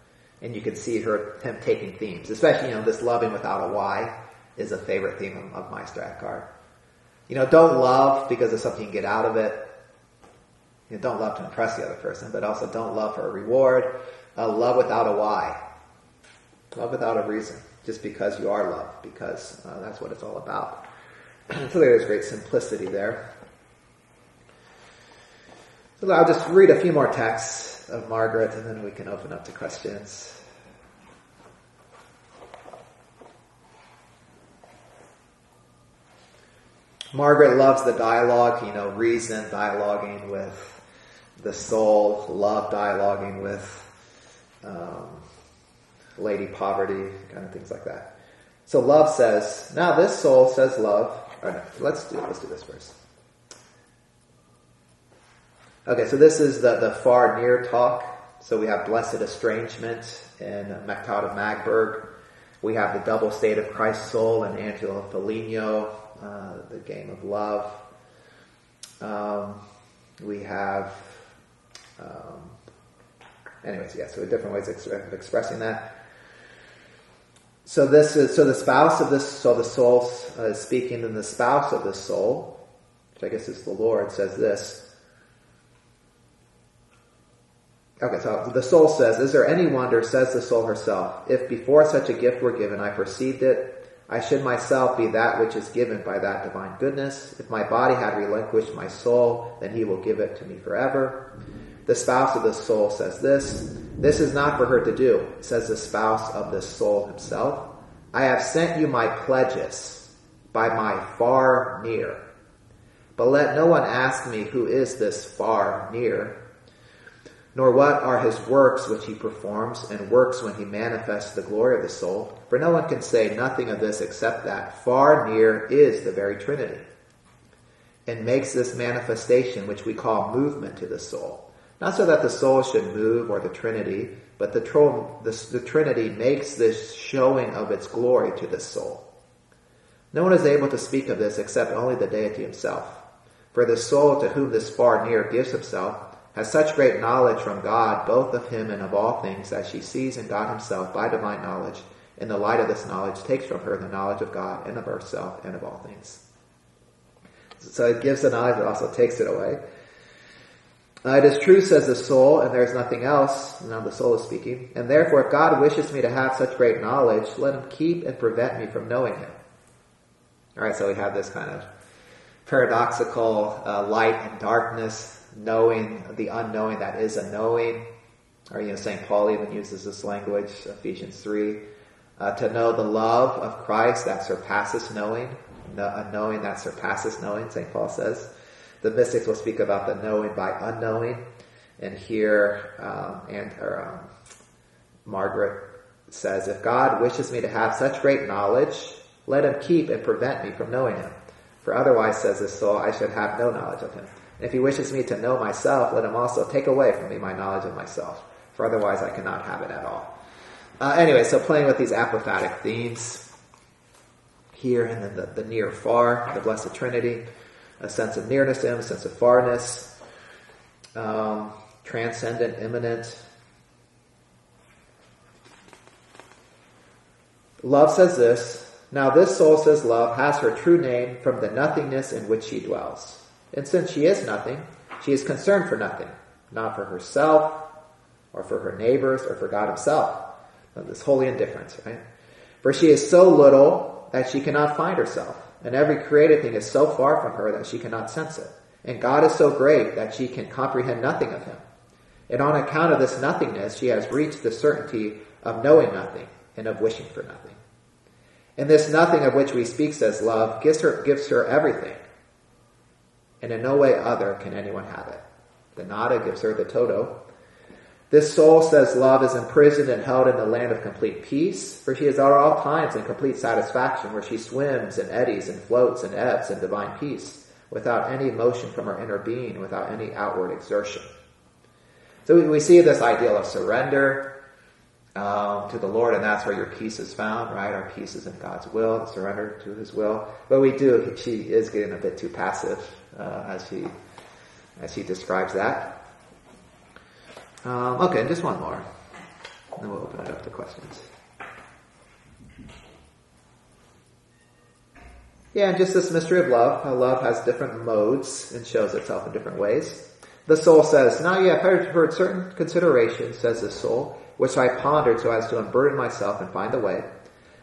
And you can see her, him taking themes, especially, you know, this loving without a why is a favorite theme of, of Meister Eckhart. You know, don't love because of something you get out of it. You know, don't love to impress the other person, but also don't love for a reward. Uh, love without a why. Love without a reason. Just because you are loved, because uh, that's what it's all about. [CLEARS THROAT] so there's great simplicity there. So I'll just read a few more texts of Margaret and then we can open up to questions. Margaret loves the dialogue, you know, reason dialoguing with the soul, love dialoguing with um, Lady Poverty, kind of things like that. So love says, now this soul says love. Let's do let's do this first. Okay, so this is the, the far near talk. So we have blessed estrangement in Mechthild of Magdeburg. We have the double state of Christ's soul in Angela Foligno, uh, the game of love. Um, we have, um, anyways, yeah, so different ways of expressing that. So this is, so the spouse of this, so the soul uh, is speaking, and the spouse of this soul, which I guess is the Lord, says this, Okay, so the soul says, Is there any wonder, says the soul herself, if before such a gift were given I perceived it, I should myself be that which is given by that divine goodness. If my body had relinquished my soul, then he will give it to me forever. The spouse of the soul says this, This is not for her to do, says the spouse of the soul himself. I have sent you my pledges by my far near. But let no one ask me who is this far near nor what are his works which he performs, and works when he manifests the glory of the soul. For no one can say nothing of this except that far near is the very Trinity, and makes this manifestation which we call movement to the soul. Not so that the soul should move or the Trinity, but the, the, the Trinity makes this showing of its glory to the soul. No one is able to speak of this except only the deity himself. For the soul to whom this far near gives himself has such great knowledge from God, both of him and of all things, that she sees in God himself by divine knowledge. and the light of this knowledge, takes from her the knowledge of God and of herself and of all things. So it gives the knowledge, but also takes it away. Uh, it is true, says the soul, and there is nothing else. Now the soul is speaking. And therefore, if God wishes me to have such great knowledge, let him keep and prevent me from knowing him. Alright, so we have this kind of paradoxical uh, light and darkness knowing the unknowing that is a knowing. Or, you know, St. Paul even uses this language, Ephesians 3. Uh, to know the love of Christ that surpasses knowing, a knowing that surpasses knowing, St. Paul says. The mystics will speak about the knowing by unknowing. And here, um, and, or, um, Margaret says, if God wishes me to have such great knowledge, let him keep and prevent me from knowing him. For otherwise, says the soul, I should have no knowledge of him. And If he wishes me to know myself, let him also take away from me my knowledge of myself, for otherwise I cannot have it at all. Uh, anyway, so playing with these apophatic themes here, and then the, the near far, the Blessed Trinity, a sense of nearness to him, a sense of farness, um, transcendent, immanent. Love says this, now this soul says love has her true name from the nothingness in which she dwells. And since she is nothing, she is concerned for nothing, not for herself, or for her neighbors, or for God himself. This holy indifference, right? For she is so little that she cannot find herself, and every created thing is so far from her that she cannot sense it. And God is so great that she can comprehend nothing of him. And on account of this nothingness, she has reached the certainty of knowing nothing, and of wishing for nothing. And this nothing of which we speak, says love, gives her, gives her everything. And in no way other can anyone have it. The nada gives her the todo. This soul, says love, is imprisoned and held in the land of complete peace, for she is at all times in complete satisfaction, where she swims and eddies and floats and ebbs in divine peace, without any motion from her inner being, without any outward exertion. So we see this ideal of surrender, um, to the Lord, and that's where your peace is found, right? Our peace is in God's will, surrender to His will. But we do, she is getting a bit too passive uh, as she as she describes that. Um, okay, just one more, then we'll open it up to questions. Yeah, and just this mystery of love, how love has different modes and shows itself in different ways. The soul says, Now you have heard certain considerations, says the soul, which I pondered so as to unburden myself and find the way.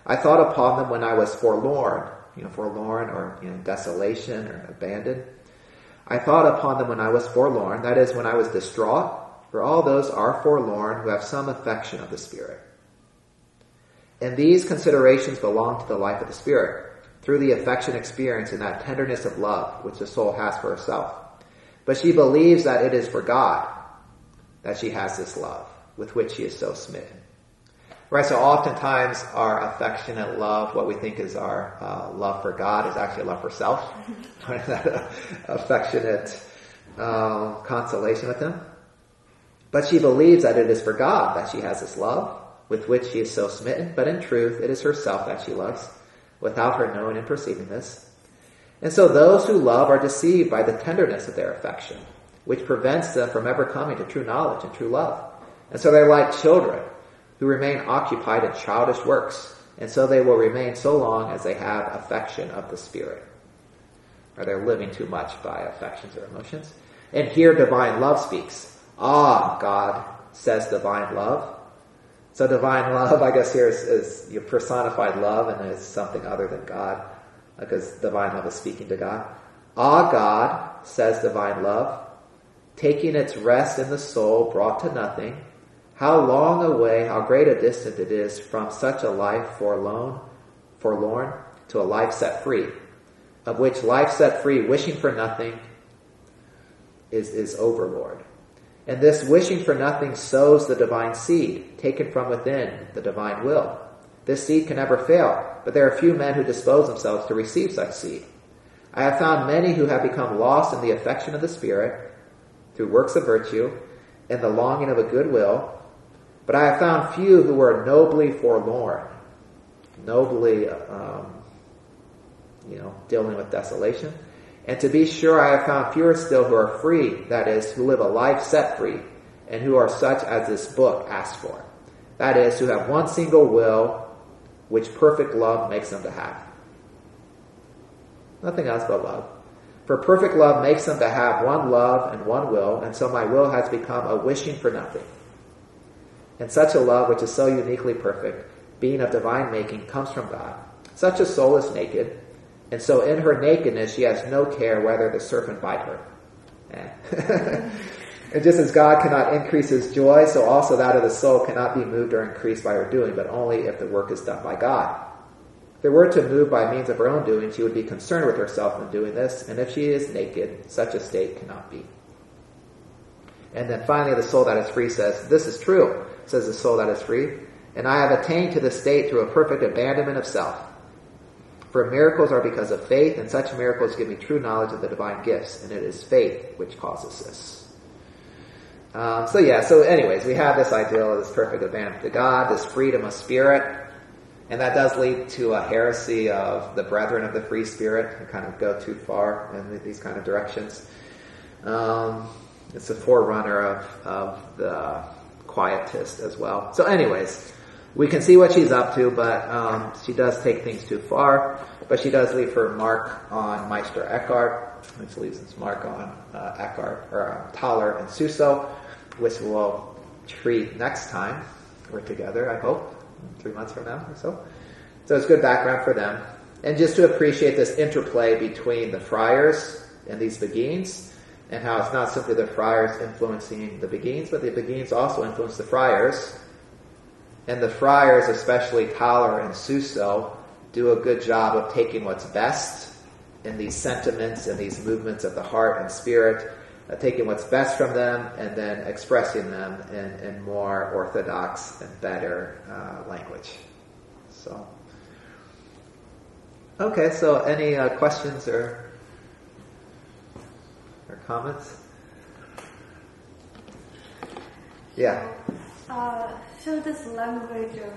I thought upon them when I was forlorn, you know, forlorn or you know, desolation or abandoned. I thought upon them when I was forlorn, that is, when I was distraught, for all those are forlorn who have some affection of the Spirit. And these considerations belong to the life of the Spirit, through the affection experienced in that tenderness of love which the soul has for herself. But she believes that it is for God that she has this love with which she is so smitten. Right, so oftentimes our affectionate love, what we think is our uh, love for God, is actually love for self. [LAUGHS] that affectionate um, consolation with Him. But she believes that it is for God that she has this love with which she is so smitten, but in truth, it is herself that she loves, without her knowing and perceiving this. And so those who love are deceived by the tenderness of their affection, which prevents them from ever coming to true knowledge and true love. And so they're like children who remain occupied in childish works, and so they will remain so long as they have affection of the Spirit. Or they're living too much by affections or emotions. And here divine love speaks. Ah, God, says divine love. So divine [LAUGHS] love, I guess here is, is your personified love and is something other than God, because divine love is speaking to God. Ah, God, says divine love, taking its rest in the soul brought to nothing, how long away, how great a distance it is from such a life forlorn, forlorn to a life set free, of which life set free, wishing for nothing, is, is overlord. And this wishing for nothing sows the divine seed, taken from within the divine will. This seed can never fail, but there are few men who dispose themselves to receive such seed. I have found many who have become lost in the affection of the Spirit through works of virtue and the longing of a good will, but I have found few who were nobly forlorn, nobly, um, you know, dealing with desolation. And to be sure, I have found fewer still who are free, that is, who live a life set free, and who are such as this book asks for. That is, who have one single will, which perfect love makes them to have. Nothing else but love. For perfect love makes them to have one love and one will, and so my will has become a wishing for nothing. And such a love, which is so uniquely perfect, being of divine making, comes from God. Such a soul is naked, and so in her nakedness she has no care whether the serpent bite her. Eh. [LAUGHS] and just as God cannot increase his joy, so also that of the soul cannot be moved or increased by her doing, but only if the work is done by God. If it were to move by means of her own doing, she would be concerned with herself in doing this, and if she is naked, such a state cannot be. And then finally, the soul that is free says, This is true says the soul that is free, and I have attained to this state through a perfect abandonment of self. For miracles are because of faith, and such miracles give me true knowledge of the divine gifts, and it is faith which causes this. Um, so yeah, so anyways, we have this ideal of this perfect abandonment to God, this freedom of spirit, and that does lead to a heresy of the brethren of the free spirit, who kind of go too far in these kind of directions. Um, it's a forerunner of, of the quietist as well. So anyways, we can see what she's up to, but um, she does take things too far. But she does leave her mark on Meister Eckhart, which leaves its mark on uh, Eckhart, or uh, Tauler and Suso, which we'll treat next time we're together, I hope, three months from now or so. So it's good background for them. And just to appreciate this interplay between the friars and these Beguines, and how it's not simply the friars influencing the Beguines, but the Beguines also influence the friars, And the friars, especially Tauler and Suso, do a good job of taking what's best in these sentiments and these movements of the heart and spirit, uh, taking what's best from them and then expressing them in, in more orthodox and better uh, language. So, okay. So, any uh, questions or or comments? Yeah. So this language of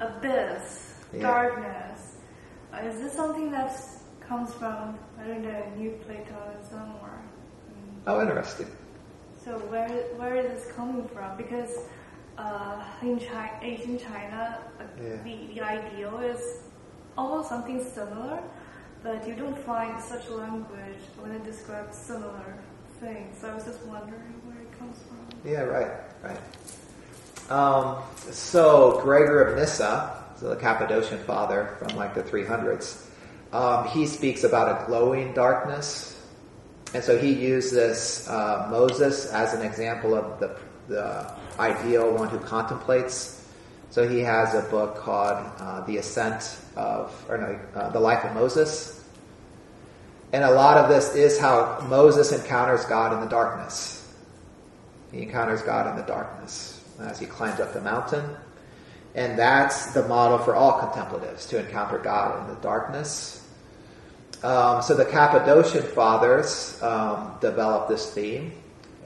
abyss, Yeah. darkness, uh, is this something that comes from, I don't know, Neoplatonism or? mm, Oh, interesting. So where where is this coming from? Because uh, in China, Asian China, uh, Yeah. the, the ideal is almost something similar, but you don't find such language when it describes similar things. So I was just wondering where it comes from. Yeah, right, right. Um, so Gregor of Nyssa, so the Cappadocian father from like the 300s, um, he speaks about a glowing darkness, and so he uses uh, Moses as an example of the the ideal one who contemplates. So he has a book called uh, The Ascent of, or no, uh, The Life of Moses, and a lot of this is how Moses encounters God in the darkness. He encounters God in the darkness as he climbs up the mountain. And that's the model for all contemplatives to encounter God in the darkness. Um, so the Cappadocian fathers um, developed this theme.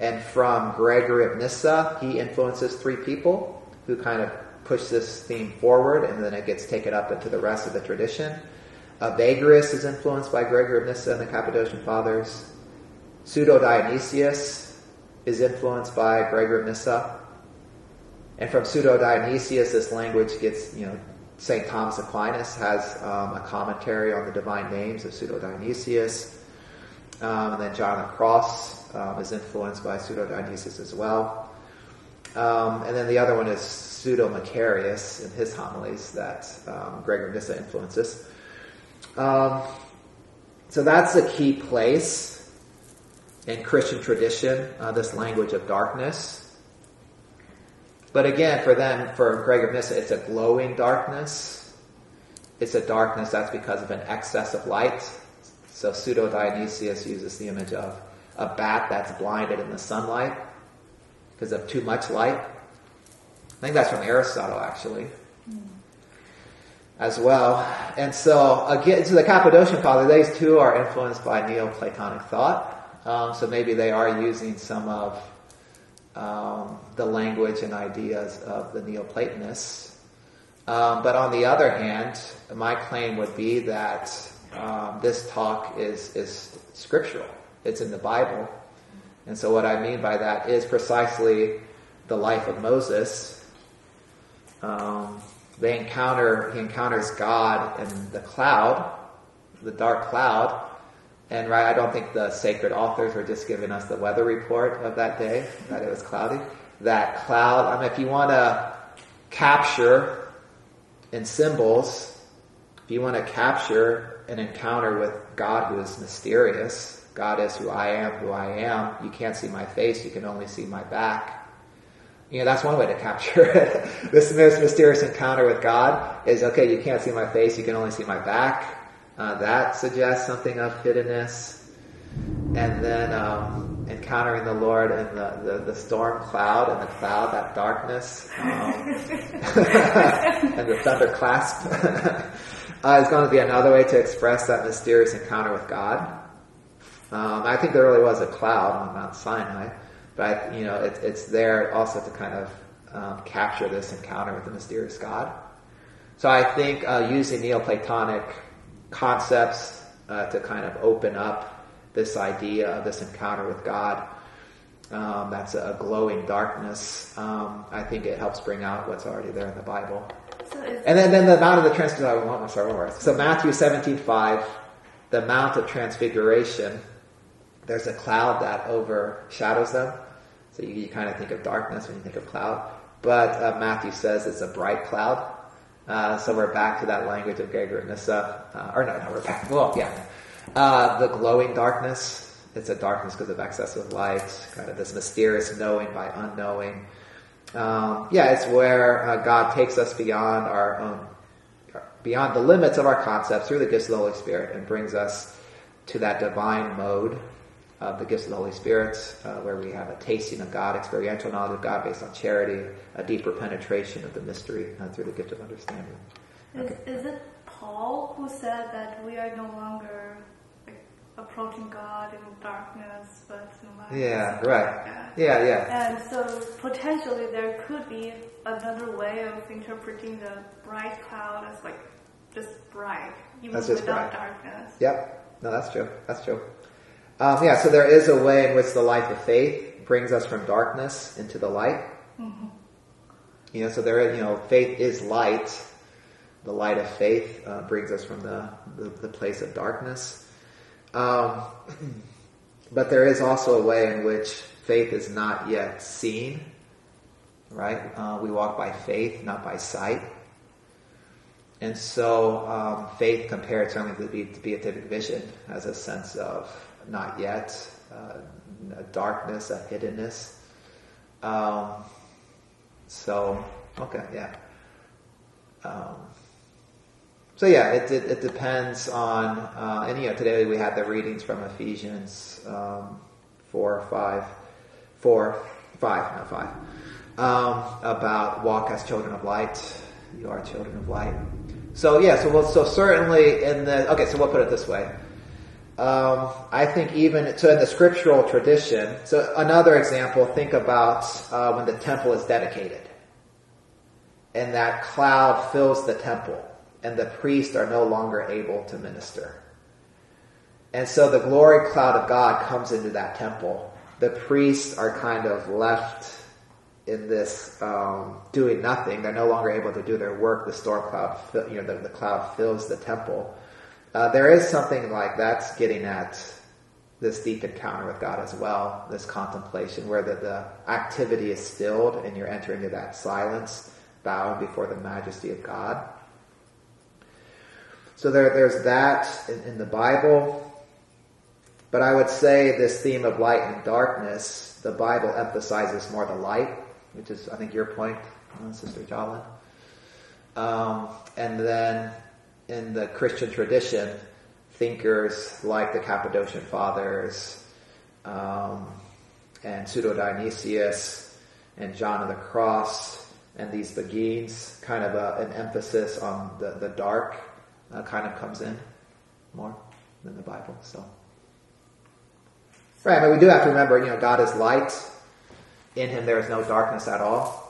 And from Gregory of Nyssa, he influences three people who kind of push this theme forward, and then it gets taken up into the rest of the tradition. Uh, is influenced by Gregory of Nyssa and the Cappadocian fathers. Pseudo Dionysius is influenced by Gregory of Nyssa. And from Pseudo Dionysius, this language gets, you know, St. Thomas Aquinas has um, a commentary on the divine names of Pseudo Dionysius. Um, and then John of the Cross um, is influenced by Pseudo Dionysius as well. Um, and then the other one is Pseudo Macarius in his homilies that um, Gregory Nyssa influences. Um, so that's a key place in Christian tradition, uh, this language of darkness. But again, for them, for Gregor of Nyssa, it's a glowing darkness. It's a darkness that's because of an excess of light. So Pseudo Dionysius uses the image of a bat that's blinded in the sunlight because of too much light. I think that's from Aristotle, actually, as well. And so again, to the Cappadocian father, these two are influenced by Neoplatonic thought. Um, so maybe they are using some of um, the language and ideas of the Neoplatonists. Um, but on the other hand, my claim would be that um, this talk is, is scriptural. It's in the Bible. And so what I mean by that is precisely the life of Moses. Um, they encounter, he encounters God in the cloud, the dark cloud, and right, I don't think the sacred authors were just giving us the weather report of that day, that it was cloudy. That cloud, I mean, if you want to capture in symbols, if you want to capture an encounter with God who is mysterious, God is who I am, who I am, you can't see my face, you can only see my back. You know, that's one way to capture [LAUGHS] it. this mysterious encounter with God is, okay, you can't see my face, you can only see my back. Uh, that suggests something of hiddenness. And then um, encountering the Lord in the, the, the, storm cloud and the cloud, that darkness, um, [LAUGHS] and the thunder clasp [LAUGHS] uh, is going to be another way to express that mysterious encounter with God. Um, I think there really was a cloud on Mount Sinai, but you know it, it's there also to kind of um, capture this encounter with the mysterious God. So I think uh, using Neoplatonic concepts uh, to kind of open up this idea of this encounter with God. Um, that's a glowing darkness. Um, I think it helps bring out what's already there in the Bible. So And then, then the Mount of the Transfiguration. I want sorry, one more. So Matthew seventeen five, the Mount of Transfiguration. There's a cloud that overshadows them. So you, you kind of think of darkness when you think of cloud. But uh, Matthew says it's a bright cloud. Uh, so we're back to that language of Gregor Nyssa. Uh, or no, no, we're back. Well, yeah. Uh, the glowing darkness. It's a darkness because of excess of light, kind of this mysterious knowing by unknowing. um, yeah, it's where uh, God takes us beyond our own, beyond the limits of our concepts through the gifts of the Holy Spirit and brings us to that divine mode of the gifts of the Holy Spirit, uh, where we have a tasting of God, experiential knowledge of God based on charity, a deeper penetration of the mystery uh, through the gift of understanding. Is, is it Paul who said that we are no longer like, approaching God in darkness, but in light? Yeah, right. like? Yeah, yeah. And so potentially there could be another way of interpreting the bright cloud as like just bright, even That's just without bright. darkness. Yep. No, that's true. That's true. Um, yeah, so there is a way in which the life of faith brings us from darkness into the light. You know, so there, is- you know, faith is light. The light of faith uh, brings us from the, the, the place of darkness. Um, [CLEARS THROAT] but there is also a way in which faith is not yet seen. Right? Uh, we walk by faith, not by sight. And so um, faith compared certainly to the be- beatific vision has a sense of not yet, uh, a darkness, a hiddenness. Um, so, okay, yeah. Um, so yeah, it, it, it depends on, uh, and you know, today we had the readings from Ephesians um, 4, 5, 4, 5, not 5, um, about walk as children of light. You are children of light. So yeah, so well, so certainly in the, okay, so we'll put it this way. Um, I think even so in the scriptural tradition. So another example, think about uh, when the temple is dedicated, and that cloud fills the temple, and the priests are no longer able to minister. And so the glory cloud of God comes into that temple. The priests are kind of left in this um, doing nothing. They're no longer able to do their work. The storm cloud, you know, the, the cloud fills the temple. Uh, there is something like that's getting at this deep encounter with God as well, this contemplation where the, the activity is stilled and you're entering into that silence, bowing before the majesty of God. So there, there's that in, in the Bible. But I would say this theme of light and darkness, the Bible emphasizes more the light, which is, I think, your point, uh, Sister Jolin. Um, and then in the Christian tradition, thinkers like the Cappadocian Fathers um, and Pseudo Dionysius and John of the Cross and these Beguines, kind of a, an emphasis on the, the dark uh, kind of comes in more than the Bible. So, right, but we do have to remember, you know, God is light. In Him there is no darkness at all.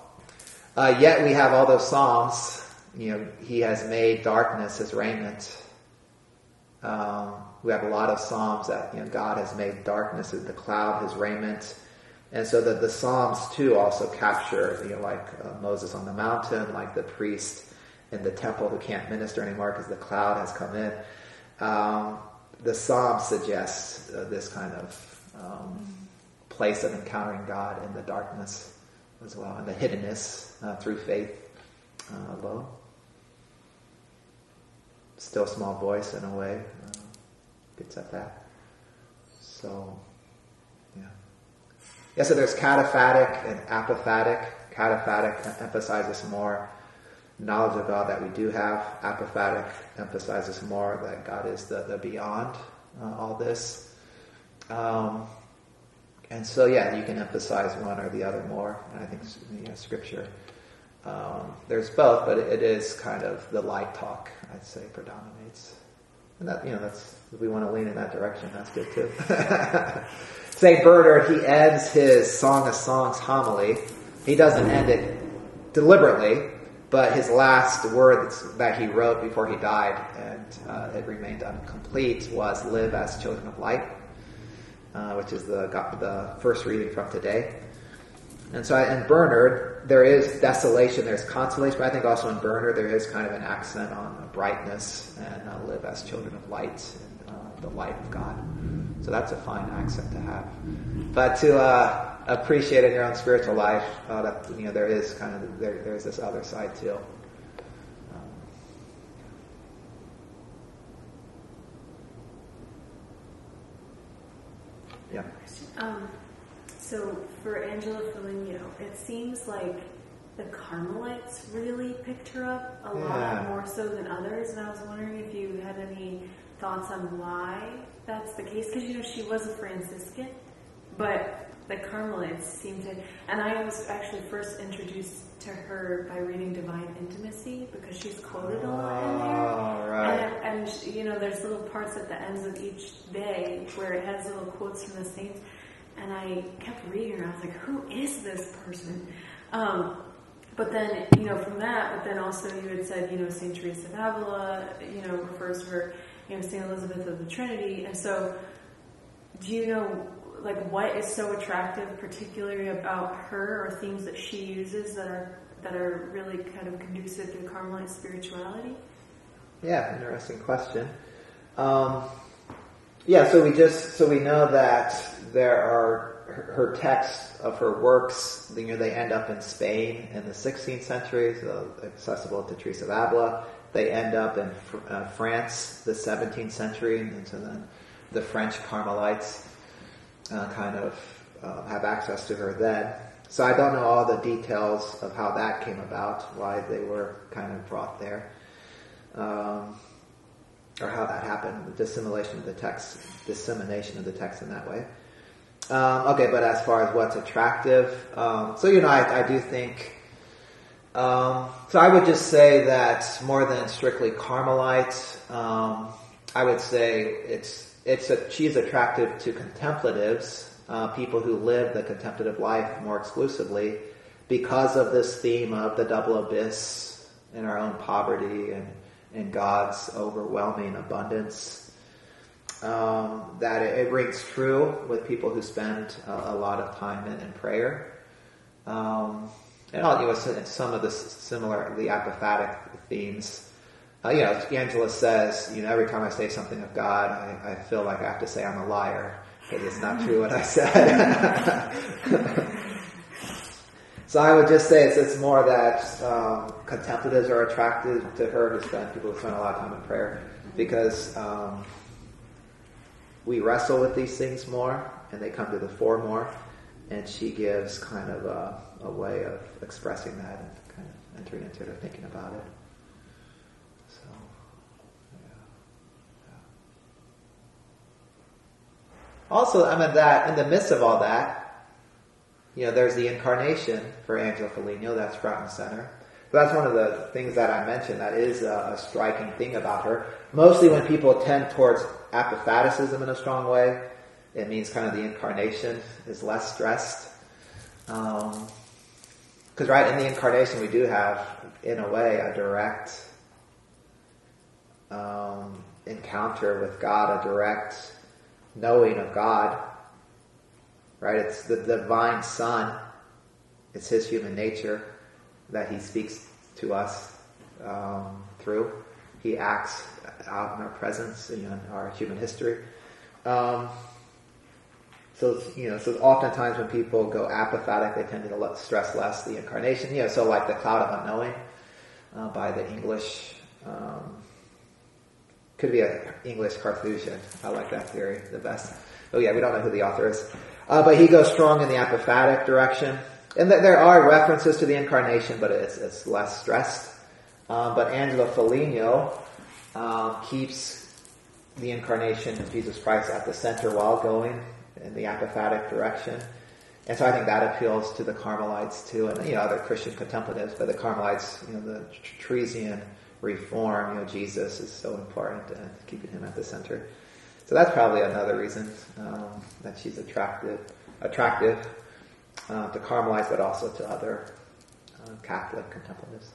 Uh, yet we have all those psalms. You know, He has made darkness His raiment. Um, we have a lot of psalms that you know God has made darkness the cloud His raiment, and so that the psalms too also capture you know like uh, Moses on the mountain, like the priest in the temple who can't minister anymore because the cloud has come in. Um, the psalm suggests uh, this kind of um, place of encountering God in the darkness as well, and the hiddenness uh, through faith uh, alone. Still small voice in a way uh, gets at that. So, yeah. Yeah, so there's cataphatic and apophatic. Cataphatic emphasizes more knowledge of God that we do have. Apophatic emphasizes more that God is the, the beyond uh, all this. Um, and so, yeah, you can emphasize one or the other more. And I think you know, Scripture, um, there's both, but it, it is kind of the light talk, I'd say, predominates. And that, you know, that's, if we want to lean in that direction, that's good too. [LAUGHS] St. Bernard, he ends his Song of Songs homily. He doesn't end it deliberately, but his last words that he wrote before he died, and uh, it remained incomplete, was "Live as children of light," uh, which is the the first reading from today. And so, in Bernard, there is desolation, there's consolation, but I think also in Bernard there is kind of an accent on brightness and uh, live as children of light and uh, the light of God. So that's a fine accent to have. But to uh, appreciate in your own spiritual life, uh, that you know there is kind of there, there's this other side too. Um, yeah. Um, So for Angela Foligno, it seems like the Carmelites really picked her up a Yeah. lot more so than others, and I was wondering if you had any thoughts on why that's the case. Because you know she was a Franciscan, but the Carmelites seem to. And I was actually first introduced to her by reading Divine Intimacy because she's quoted a lot in there. Oh, right. And, and you know, there's little parts at the ends of each day where it has little quotes from the saints. And I kept reading her. I was like, who is this person? Um, but then, you know, from that, but then also you had said, you know, St. Teresa of Avila, you know, refers to her, you know, St. Elizabeth of the Trinity. And so, do you know, like, what is so attractive, particularly about her, or themes that she uses that are that are really kind of conducive to Carmelite spirituality? Yeah, interesting question. Um, yeah, so we just so we know that there are her, texts of her works. You know, they end up in Spain in the 16th century, so accessible to Teresa of Avila. They end up in uh, France, the 17th century, and so then the French Carmelites uh, kind of uh, have access to her then. So I don't know all the details of how that came about, why they were kind of brought there um, or how that happened, the dissimulation of the text, dissemination of the text in that way. Um, okay, but as far as what's attractive, um, so you know, I, I do think. Um, so I would just say that more than strictly Carmelite, um, I would say it's it's a, she's attractive to contemplatives, uh, people who live the contemplative life more exclusively, because of this theme of the double abyss in our own poverty and in God's overwhelming abundance. Um, that it, it rings true with people who spend a, lot of time in, in prayer. Um, and all, you know, some- of the similar, the apophatic themes. Uh, you know, Angela says, you know, every time I say something of God, I, I feel like I have to say I'm a liar because it's not true what I said. [LAUGHS] So I would just say it's, it's more that um, contemplatives are attracted to her to spend people who spend a lot of time in prayer because um, we wrestle with these things more and they come to the fore more, and she gives kind of a, a way of expressing that and kind of entering into it or thinking about it. So, yeah. yeah. Also, I mean that in the midst of all that, you know, there's the incarnation for Angela Foligno, that's front and center. So that's one of the things that I mentioned that is a, a striking thing about her. Mostly when people tend towards apophaticism in a strong way, it means kind of the incarnation is less stressed. Because, right, in the incarnation we do have, in a way, a direct um, encounter with God, a direct knowing of God right? It's the divine Son. It's His human nature that He speaks to us um, through. He acts out in our presence, in our human history. Um, so you know, so oftentimes when people go apophatic, they tend to stress less the incarnation. You know, so like the cloud of unknowing uh, by the English. Um, could be an English Carthusian. I like that theory the best. Oh yeah, we don't know who the author is. Uh, but he goes strong in the apophatic direction. And th- there are references to the incarnation, but it's, it's less stressed. Um, but Angela Foligno um, keeps the incarnation of Jesus Christ at the center while going in the apophatic direction. And so I think that appeals to the Carmelites too, and you know other Christian contemplatives. But the Carmelites, you know, the Teresian reform, you know, Jesus is so important, and keeping him at the center. So that's probably another reason um, that she's attractive, attractive uh, to Carmelites, but also to other uh, Catholic contemplatives.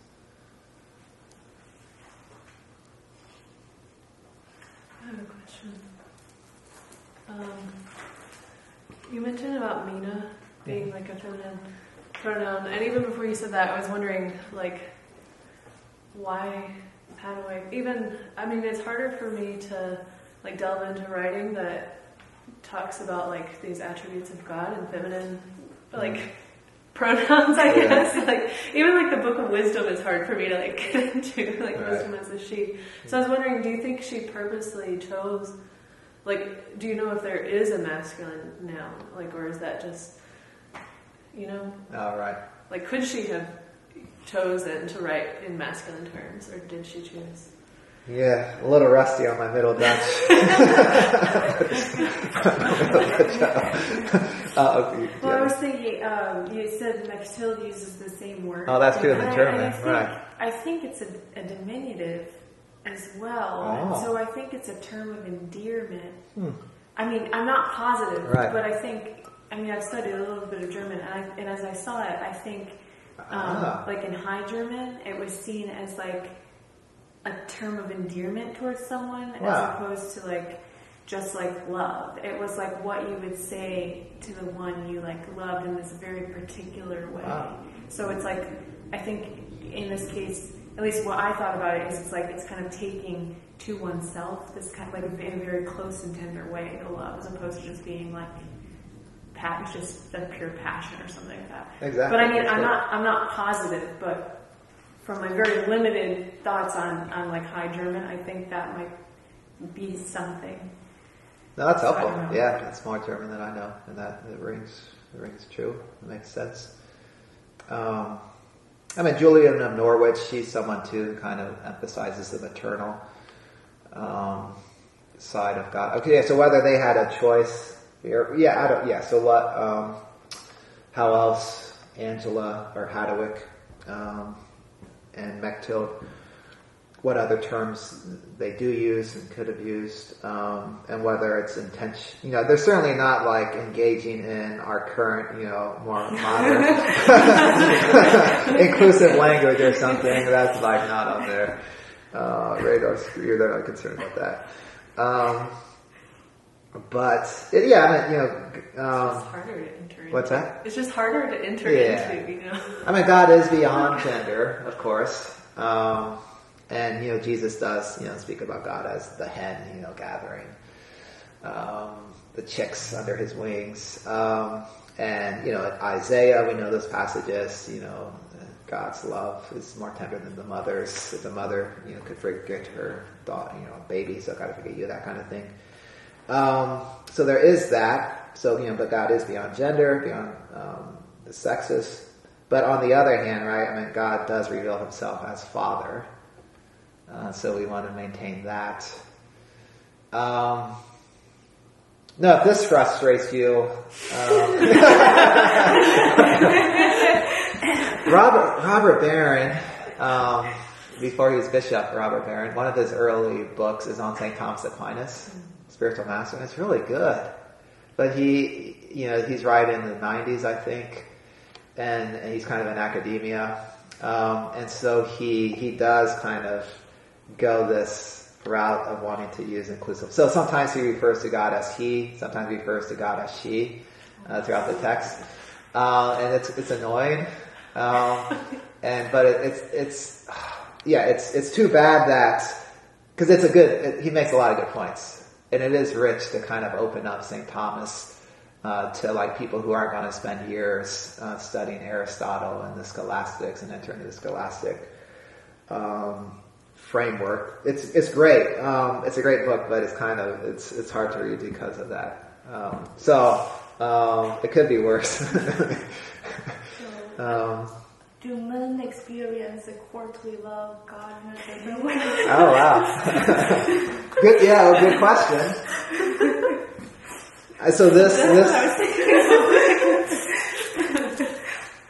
I have a question. Um, you mentioned about Minne being like a feminine pronoun, and even before you said that, I was wondering, like, why, how do I even? I mean, it's harder for me to like delve into writing that talks about like these attributes of God and feminine, like pronouns. I Yeah. guess [LAUGHS] like even like the Book of Wisdom is hard for me to like [LAUGHS] get into, like Right. wisdom as a she. So I was wondering, do you think she purposely chose? Like, do you know if there is a masculine noun, like, or is that just You know, Oh, right. like could she have chosen to write in masculine terms, or did she choose? Yeah, a little rusty on my middle Dutch. [LAUGHS] uh, you- Well, Was um, you said Matilda uses the same word. Oh, that's true in German, I think, right. I think it's a, a diminutive as well. Oh. so I think it's a term of endearment. Hmm. I mean, I'm not positive, Right. but I think, I mean, I've studied a little bit of German, and, I, and as I saw it, I think, um, Ah. like in High German, it was seen as like a term of endearment towards someone Wow. as opposed to like just like love. It was like what you would say to the one you like loved in this very particular way. Wow. So it's like I think in this case, at least what I thought about it is it's like it's kind of taking to oneself this kind of like in a very close and tender way the love as opposed to just being like pat just the pure passion or something like that. Exactly. But I mean That's I'm right. not I'm not positive, but from my very limited thoughts on, on like high German, I think that might be something. No, that's helpful. Yeah, it's more German than I know, and that it rings it rings true. It makes sense. Um, I mean, Julian of Norwich, she's someone too who kind of emphasizes the maternal um, side of God. Okay, so whether they had a choice here, yeah, I don't, yeah. So what? Um, how else? Angela or Hadewijch um, and Mechthild what other terms they do use and could have used, um, and whether it's intention. You know, they're certainly not like engaging in our current, you know, more [LAUGHS] modern [LAUGHS] inclusive language or something. That's like not on their uh, radar screen. They're not concerned about that. Um, but it, yeah, I mean, you know, It's um, harder to enter. Into. what's that? It's just harder to enter Yeah. into. You know. I mean, God is beyond gender, of course. Um, and, you know, Jesus does, you know, speak about God as the hen, you know, gathering um, the chicks under his wings. Um, and, you know, Isaiah, we know those passages, you know, God's love is more tender than the mother's. If the mother, you know, could forget her daughter, you know, baby, so God forget you, that kind of thing. Um, so there is that. So, you know, but God is beyond gender, beyond um, the sexes. But on the other hand, right, I mean, God does reveal himself as Father. Uh, so we want to maintain that. Um, no, if this frustrates you, um, [LAUGHS] Robert Robert Barron, um, before he was bishop, Robert Barron, one of his early books is on St. Thomas Aquinas, spiritual master, and it's really good. But he, you know, he's right in the 90s, I think, and, and he's kind of in academia, um, and so he he does kind of go this route of wanting to use inclusive. So sometimes he refers to God as He, sometimes he refers to God as She uh, throughout the text, uh, and it's it's annoying. Um, [LAUGHS] and but it, it's it's yeah, it's it's too bad that because it's a good. It, he makes a lot of good points, and it is rich to kind of open up St. Thomas uh, to like people who aren't going to spend years uh, studying Aristotle and the Scholastics and enter into the Scholastic um, framework. It's it's great. Um, it's a great book, but it's kind of it's it's hard to read because of that. Um, so um, it could be worse. [LAUGHS] um, Do men experience a courtly love God in a oh wow, [LAUGHS] good. Yeah, well, good question. [LAUGHS] Uh, So this this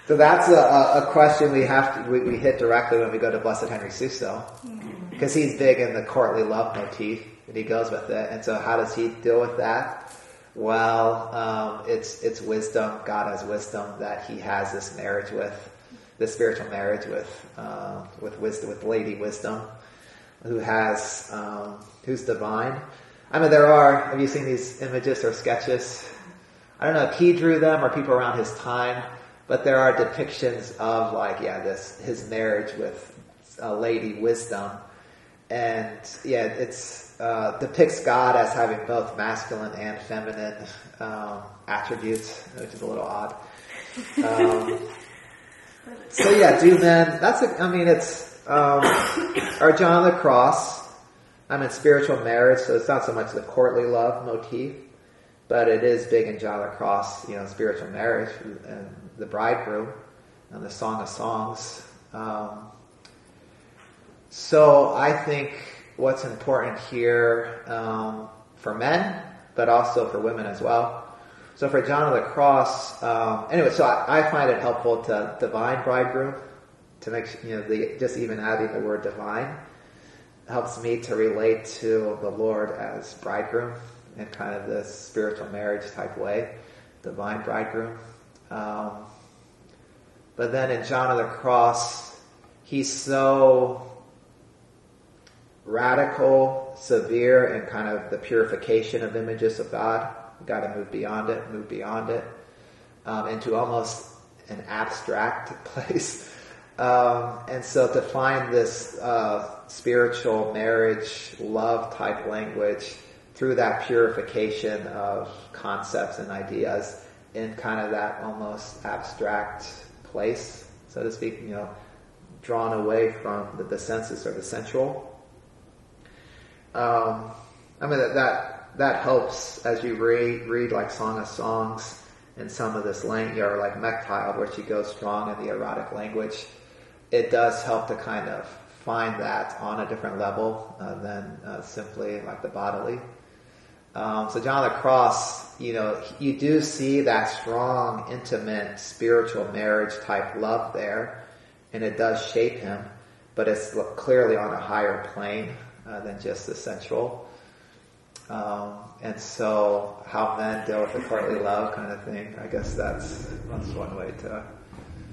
so that's a, a, question we have to we, we hit directly when we go to Blessed Henry Suso because he's big in the courtly love motif and he goes with it. And so how does he deal with that? Well, um, it's it's wisdom. God has wisdom that He has this marriage with, this spiritual marriage with uh, with wisdom, with Lady Wisdom, who has um, who's divine. I mean, there are. Have you seen these images or sketches? I don't know if he drew them or people around his time, but there are depictions of like, yeah, this his marriage with uh, Lady Wisdom, and yeah, it's uh, depicts God as having both masculine and feminine um, attributes, which is a little odd. Um, [LAUGHS] so yeah, do men? That's a, I mean, it's um, or John of the Cross. I mean, spiritual marriage, so it's not so much the courtly love motif. but it is big in John of the Cross, you know, spiritual marriage and the bridegroom and the Song of Songs. Um, so I think what's important here um, for men, but also for women as well. So for John of the Cross, um, anyway, so I, I, find it helpful to divine bridegroom to make you know the, just even adding the word divine helps me to relate to the Lord as bridegroom in kind of this spiritual marriage type way, divine bridegroom. Um, but then in John of the Cross, he's so radical, severe and kind of the purification of images of God. You've got to move beyond it, move beyond it, um, into almost an abstract [LAUGHS] place. Um, and so to find this uh, spiritual marriage, love type language through that purification of concepts and ideas in kind of that almost abstract place, so to speak, you know, drawn away from the, the senses or the sensual. Um, I mean, that, that, that helps as you read, read like Song of Songs and some of this language, or like Mechthild, where she goes strong in the erotic language. It does help to kind of find that on a different level uh, than uh, simply like the bodily. Um, so John the Cross, you know, you do see that strong, intimate, spiritual marriage type love there, and it does shape him, but it's clearly on a higher plane uh, than just the sensual. Um, and so, how men deal with the courtly love kind of thing, I guess that's that's one way to.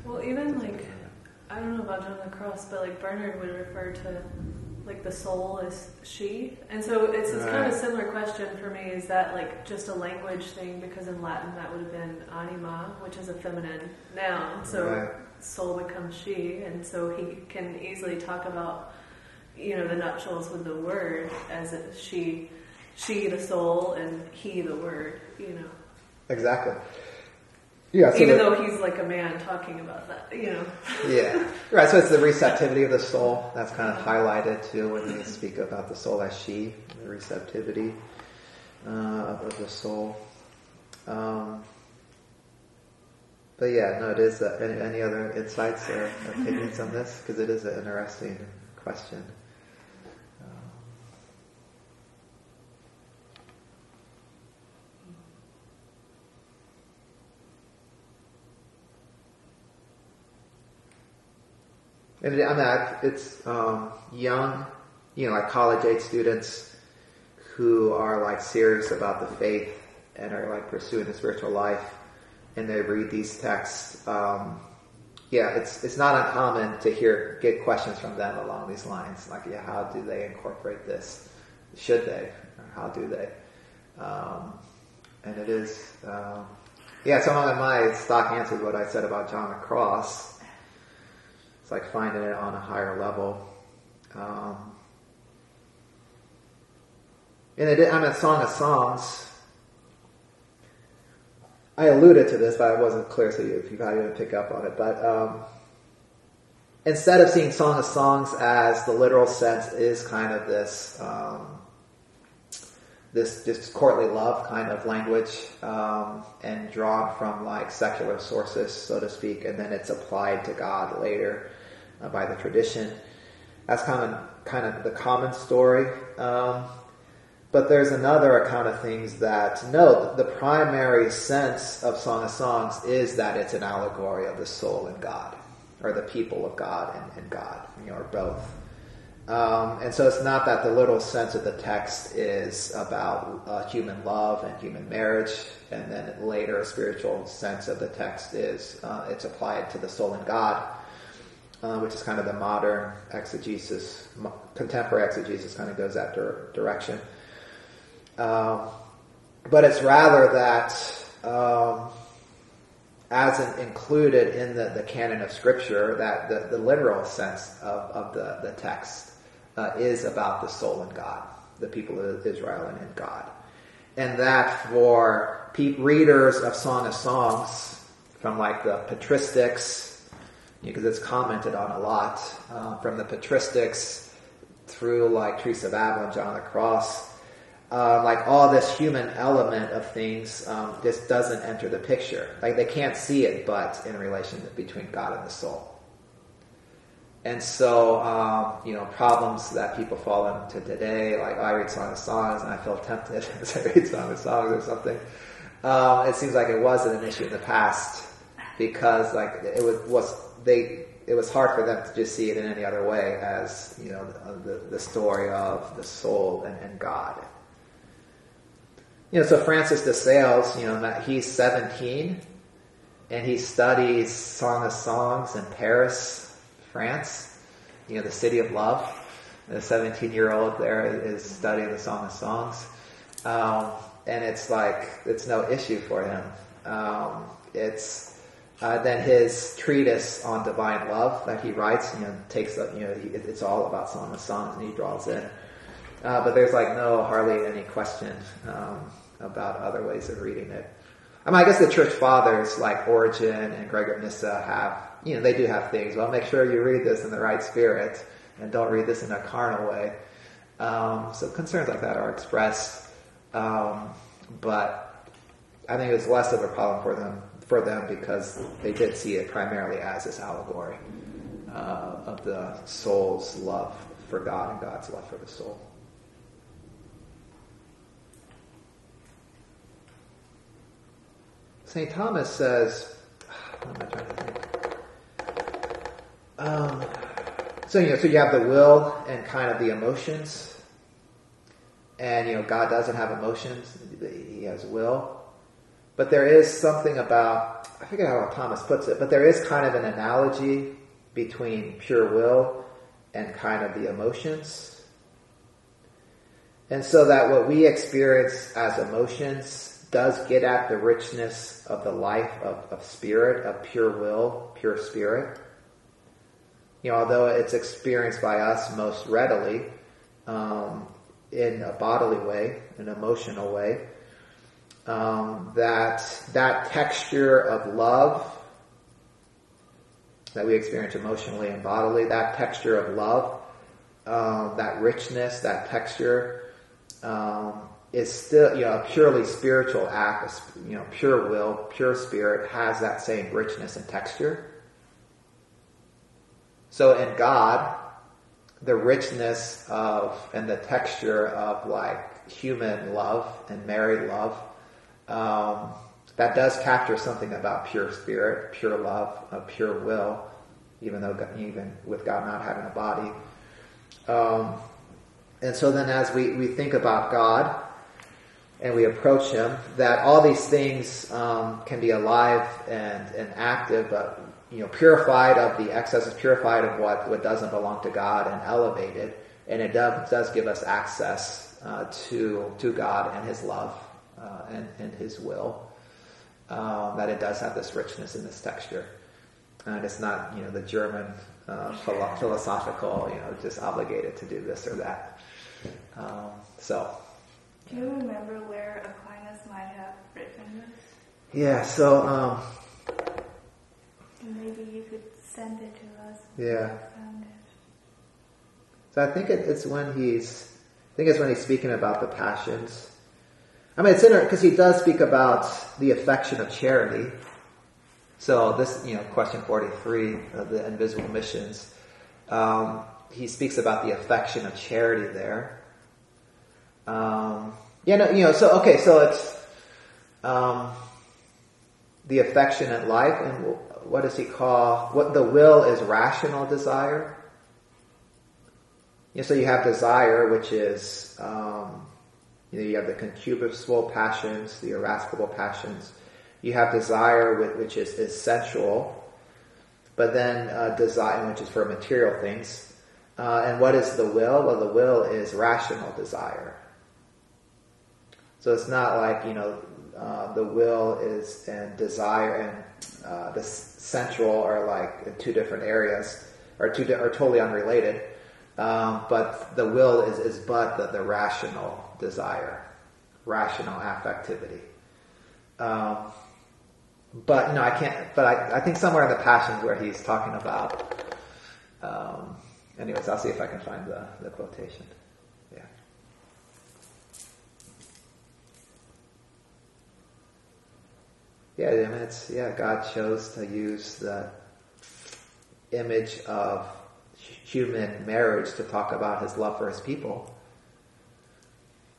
Well, even like I don't know about John the Cross, but like Bernard would refer to like the soul is she, and so it's this right. kind of a similar question for me. Is that like just a language thing? Because in Latin that would have been anima, which is a feminine noun, so right. soul becomes she, and so he can easily talk about you know the nuptials with the word as she, she the soul, and he the word. You know. Exactly. Yeah, so even the, though he's like a man talking about that, you know. yeah, [LAUGHS] right. So it's the receptivity of the soul that's kind of highlighted too when they speak about the soul as she, the receptivity uh, of the soul. Um, but yeah, no, it is. Uh, any, any other insights or opinions on this? Because it is an interesting question. And I mean, it's um, young, you know, like college age students who are like serious about the faith and are like pursuing the spiritual life, and they read these texts. Um, yeah, it's it's not uncommon to hear get questions from them along these lines, like, yeah, how do they incorporate this? Should they? Or how do they? Um, and it is, um, yeah. Some of my stock answers what I said about John the Cross like finding it on a higher level. Um, and I'm a Song of Songs. I alluded to this, but I wasn't clear, so you, if you probably didn't pick up on it. But um, instead of seeing Song of Songs as the literal sense is kind of this um, this courtly love kind of language um, and drawn from like secular sources, so to speak, and then it's applied to God later uh, by the tradition. That's kind of kind of the common story. Um, but there's another account of things that no, the primary sense of Song of Songs is that it's an allegory of the soul and God, or the people of God and, and God, you know, or both. Um, and so it's not that the literal sense of the text is about uh, human love and human marriage, and then later a spiritual sense of the text is uh, it's applied to the soul and God uh, which is kind of the modern exegesis, contemporary exegesis kind of goes that dir- direction. Um, but it's rather that um, as an included in the, the canon of scripture, that the, the literal sense of, of the, the text uh, is about the soul and God, the people of Israel and in God. And that for pe- readers of Song of Songs, from like the patristics, because it's commented on a lot uh, from the patristics through like Teresa of Avila, John of the Cross. uh, like all this human element of things um, just doesn't enter the picture. Like they can't see it, but in relation between God and the soul. And so, um, you know, problems that people fall into today, like I read Song of Songs and I feel tempted [LAUGHS] as I read Song of Songs or something. Um, it seems like it wasn't an issue in the past because, like, it was, was they it was hard for them to just see it in any other way as you know the, the story of the soul and, and God. You know, so Francis de Sales, you know, he's 17 and he studies Song of Songs in Paris, France, you know, the city of love. The 17 year old there is studying the Song of Songs. Um, and it's like, it's no issue for him. Um, it's, uh, then his treatise on divine love that he writes, you know, takes up, you know, he, it's all about of Songs and he draws in. Uh, but there's like no, hardly any question um, about other ways of reading it. I mean, I guess the church fathers like Origen and Gregory of Nyssa have, you know, they do have things. Well, make sure you read this in the right spirit and don't read this in a carnal way. Um, so concerns like that are expressed, um, but I think it's less of a problem for them for them because they did see it primarily as this allegory uh, of the soul's love for God and God's love for the soul. St. Thomas says? [SIGHS] Um, so, you know, so you have the will and kind of the emotions. And, you know, God doesn't have emotions. He has will. But there is something about, I forget how Thomas puts it, but there is kind of an analogy between pure will and kind of the emotions. And so that what we experience as emotions does get at the richness of the life of, of spirit, of pure will, pure spirit. You know, although it's experienced by us most readily um, in a bodily way, an emotional way, um, that that texture of love that we experience emotionally and bodily, that texture of love, um, that richness, that texture, um, is still, you know, a purely spiritual act, you know, pure will, pure spirit has that same richness and texture. So in God, the richness of and the texture of like human love and married love um, that does capture something about pure spirit, pure love, pure will, even though even with God not having a body. Um, and so then, as we, we think about God and we approach Him, that all these things um, can be alive and, and active, but you know, purified of the excesses, purified of what, what doesn't belong to God, and elevated. And it does, does give us access uh, to to God and His love uh, and, and His will, um, that it does have this richness and this texture. And it's not, you know, the German uh, philo- philosophical, you know, just obligated to do this or that. Um, so. Do you remember where Aquinas might have written this? Yeah, so. Um, Maybe you could send it to us. Yeah. So I think it, it's when he's, I think it's when he's speaking about the passions. I mean, it's interesting because he does speak about the affection of charity. So this, you know, question 43 of the invisible missions, um, he speaks about the affection of charity there. Um, yeah, no, you know, so, okay, so it's, um, the affectionate life, and what does he call, what the will is rational desire. Know, so you have desire, which is, um, you know, you have the concupiscible passions, the irascible passions. You have desire, which is, is sensual, but then uh, desire, which is for material things. Uh, and what is the will? Well, the will is rational desire. So it's not like, you know, uh, the will is and desire and uh, the sensual are like in two different areas, or two are totally unrelated. Um, but the will is, is but the, the rational desire, rational affectivity. Um, but no, I can't. But I, I think somewhere in the Passions where he's talking about. Um, anyways, I'll see if I can find the, the quotation. Yeah. Yeah, I mean, it's yeah. God chose to use the image of human marriage to talk about His love for His people,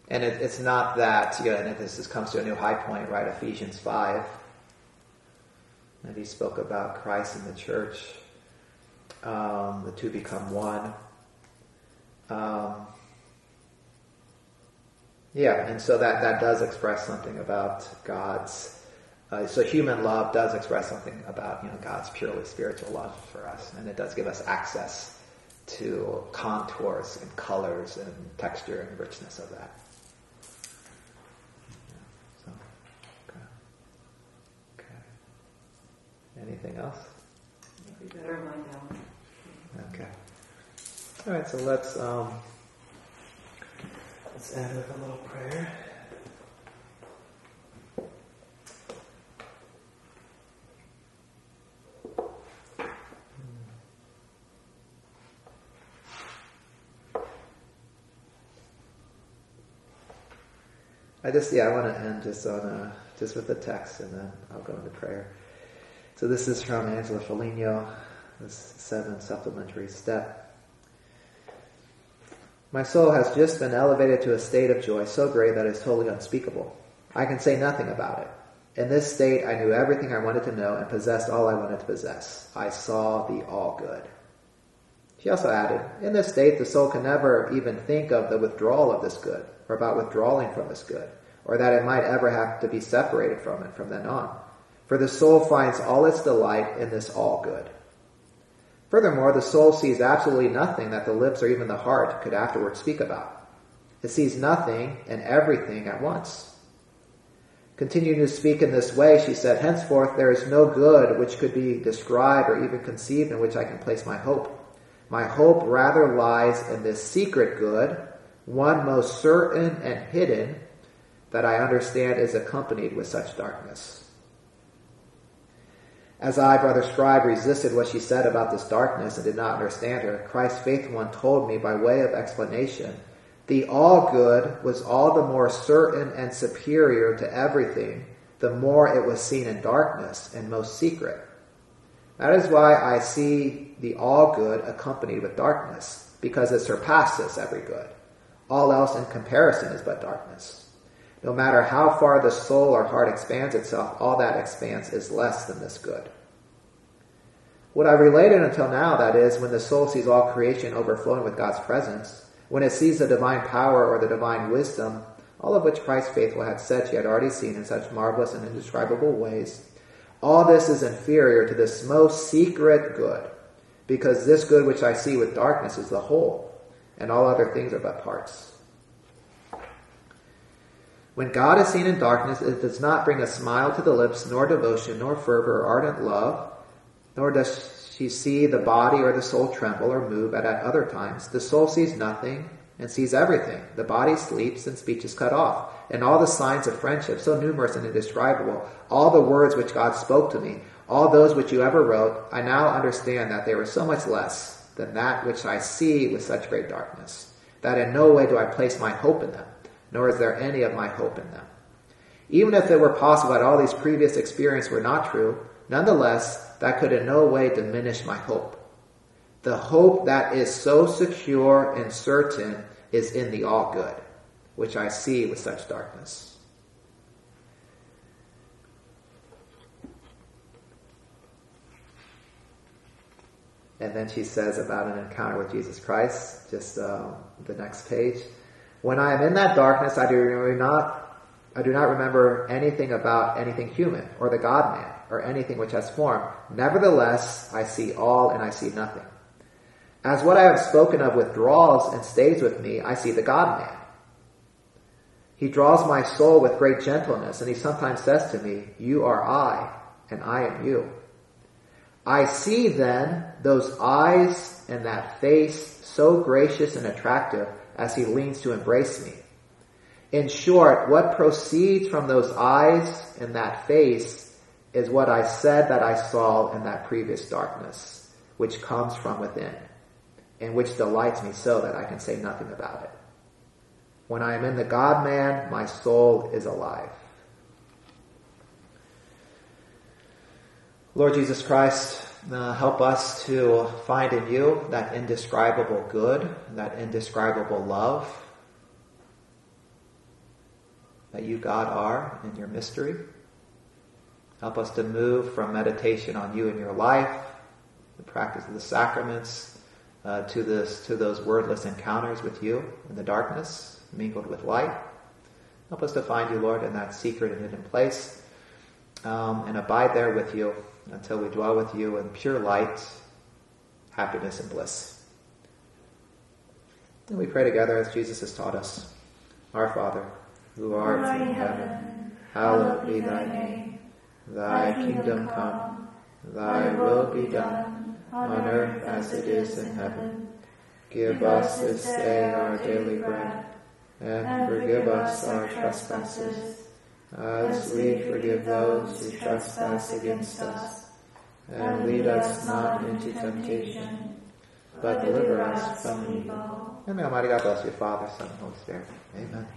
and it, it's not that you know, and this is, comes to a new high point, right? Ephesians five, and he spoke about Christ and the church. Um, the two become one. Um, yeah, and so that, that does express something about God's. Uh, so human love does express something about you know God's purely spiritual love for us, and it does give us access to contours and colors and texture and richness of that. Yeah, so, okay. okay. Anything else? We better. Okay. All right, so let's um, let's end with a little prayer. I just yeah I want to end just on a, just with the text and then I'll go into prayer. So this is from Angela Foligno, this seven supplementary step. My soul has just been elevated to a state of joy so great that it is totally unspeakable. I can say nothing about it. In this state, I knew everything I wanted to know and possessed all I wanted to possess. I saw the all good. She also added, in this state, the soul can never even think of the withdrawal of this good, or about withdrawing from this good, or that it might ever have to be separated from it from then on. For the soul finds all its delight in this all good. Furthermore, the soul sees absolutely nothing that the lips or even the heart could afterwards speak about. It sees nothing and everything at once. Continuing to speak in this way, she said, Henceforth there is no good which could be described or even conceived in which I can place my hope. My hope rather lies in this secret good, one most certain and hidden, that I understand is accompanied with such darkness. As I, Brother Scribe, resisted what she said about this darkness and did not understand her, Christ's faithful one told me by way of explanation, the all good was all the more certain and superior to everything, the more it was seen in darkness and most secret. That is why I see the all good accompanied with darkness, because it surpasses every good. All else in comparison is but darkness. No matter how far the soul or heart expands itself, all that expanse is less than this good. What I've related until now, that is, when the soul sees all creation overflowing with God's presence, when it sees the divine power or the divine wisdom, all of which Christ faithful had said she had already seen in such marvelous and indescribable ways, all this is inferior to this most secret good, because this good which I see with darkness is the whole, and all other things are but parts. When God is seen in darkness, it does not bring a smile to the lips, nor devotion, nor fervor, or ardent love, nor does she see the body or the soul tremble or move at, at other times. The soul sees nothing and sees everything. The body sleeps and speech is cut off. And all the signs of friendship, so numerous and indescribable, all the words which God spoke to me, all those which you ever wrote, I now understand that they were so much less than that which I see with such great darkness, that in no way do I place my hope in them, nor is there any of my hope in them. Even if it were possible that all these previous experiences were not true, nonetheless, that could in no way diminish my hope. The hope that is so secure and certain is in the all good, which I see with such darkness. And then she says about an encounter with Jesus Christ, just uh, the next page. When I am in that darkness, I do not I do not remember anything about anything human or the God man or anything which has form. Nevertheless, I see all and I see nothing. As what I have spoken of withdraws and stays with me, I see the God man. He draws my soul with great gentleness and he sometimes says to me, you are I and I am you. I see then those eyes and that face so gracious and attractive as he leans to embrace me. In short, what proceeds from those eyes and that face is what I said that I saw in that previous darkness, which comes from within, and which delights me so that I can say nothing about it. When I am in the God man, my soul is alive. Lord Jesus Christ, uh, help us to find in you that indescribable good, that indescribable love that you, God, are in your mystery. Help us to move from meditation on you and your life, the practice of the sacraments, uh, to this to those wordless encounters with you in the darkness, mingled with light. Help us to find you, Lord, in that secret and hidden place, um, and abide there with you until we dwell with you in pure light, happiness, and bliss. And we pray together as Jesus has taught us. Our Father, who art in heaven, hallowed be thy name. Thy kingdom come, thy will be done, on earth as it is in heaven. Give us this day our daily bread, and forgive us our trespasses, as we forgive those who trespass against us. And lead us not into temptation, but deliver us from evil. And may Almighty God bless you, Father, Son, and Holy Spirit. Amen.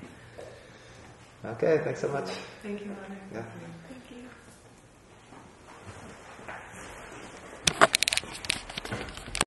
Okay, thanks so much. Thank you, Mother. Yeah. Thank you.